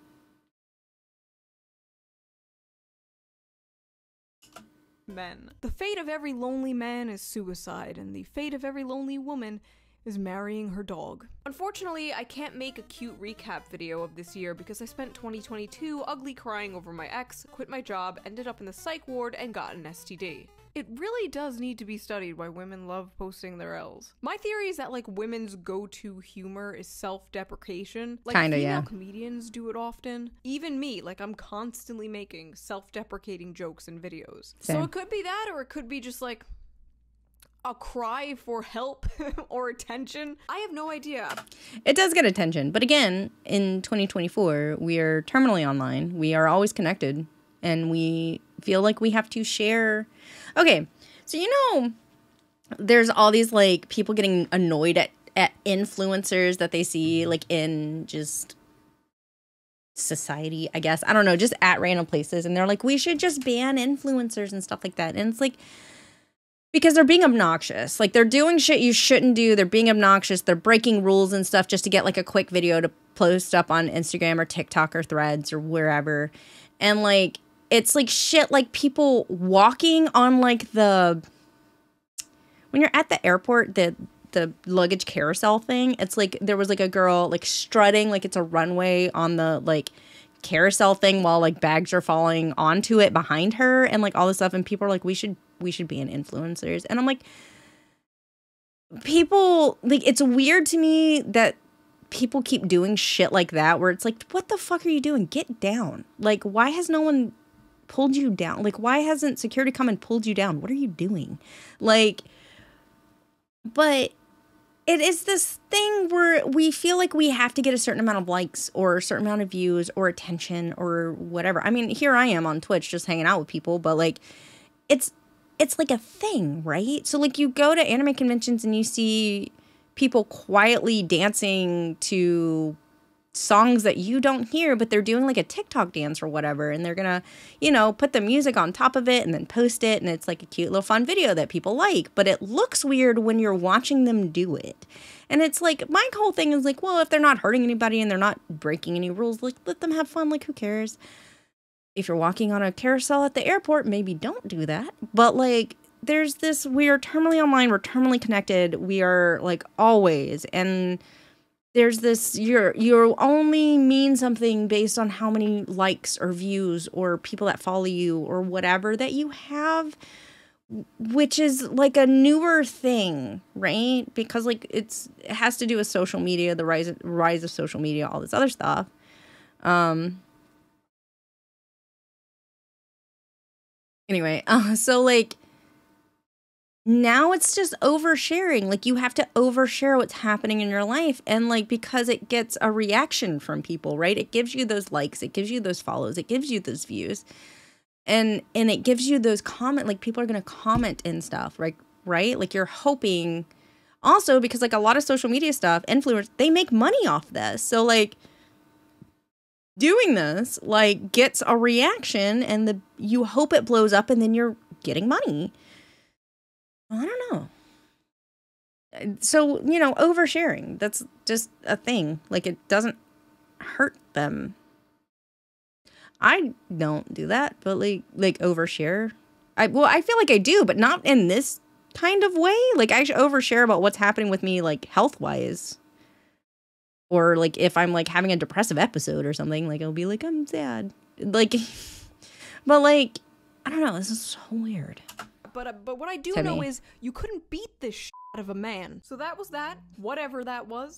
men. The fate of every lonely man is suicide, and the fate of every lonely woman is marrying her dog. Unfortunately, I can't make a cute recap video of this year because I spent 2022 ugly crying over my ex, quit my job, ended up in the psych ward, and got an STD. It really does need to be studied why women love posting their L's. My theory is that like women's go-to humor is self-deprecation. Like Kinda, female yeah. comedians do it often. Even me, like I'm constantly making self-deprecating jokes in videos. So it could be that or it could be just like a cry for help <laughs> or attention. I have no idea. It does get attention, but again, in 2024, we are terminally online. We are always connected, and we feel like we have to share. Okay, so you know, there's all these like people getting annoyed at at influencers that they see like in just society, I guess. I don't know, just at random places, and they're like, we should just ban influencers and stuff like that, and it's like. Because they're being obnoxious. Like they're doing shit you shouldn't do. They're being obnoxious. They're breaking rules and stuff just to get like a quick video to post up on Instagram or TikTok or Threads or wherever. And like it's like shit like people walking on like the when you're at the airport the the luggage carousel thing, it's like there was like a girl like strutting like it's a runway on the like carousel thing while like bags are falling onto it behind her and like all this stuff and people are like we should we should be an influencers. And i'm like people like it's weird to me that people keep doing shit like that where it's like what the fuck are you doing? Get down. Like why has no one pulled you down? Like why hasn't security come and pulled you down? What are you doing? Like but it is this thing where we feel like we have to get a certain amount of likes or a certain amount of views or attention or whatever. I mean, here I am on Twitch just hanging out with people, but like it's it's like a thing, right? So like you go to anime conventions and you see people quietly dancing to songs that you don't hear, but they're doing like a TikTok dance or whatever, and they're gonna, you know, put the music on top of it and then post it, and it's like a cute little fun video that people like, but it looks weird when you're watching them do it. And it's like my whole thing is like, well, if they're not hurting anybody and they're not breaking any rules, like let them have fun, like who cares? If you're walking on a carousel at the airport, maybe don't do that. But like there's this we are terminally online, we're terminally connected, we are like always. And there's this you're you only mean something based on how many likes or views or people that follow you or whatever that you have which is like a newer thing right? Because like it's it has to do with social media the rise rise of social media all this other stuff. Um anyway <laughs> uh, so like now it's just oversharing. Like you have to overshare what's happening in your life. And like because it gets a reaction from people, right? It gives you those likes, it gives you those follows, it gives you those views. And and it gives you those comment like people are gonna comment and stuff, right? Right? Like you're hoping also because like a lot of social media stuff, influencers, they make money off this. So like doing this like gets a reaction and the you hope it blows up and then you're getting money. I don't know. Uh, so, you know, oversharing, that's just a thing. Like it doesn't hurt them. I don't do that, but like like overshare. I well, I feel like I do, but not in this kind of way. Like I overshare about what's happening with me like health-wise. Or like if I'm like having a depressive episode or something, like I'll be like I'm sad. Like <laughs> but like I don't know, this is so weird. But uh, but what I do know me. is you couldn't beat this <laughs> shit out of a man. So that was that. Whatever that was.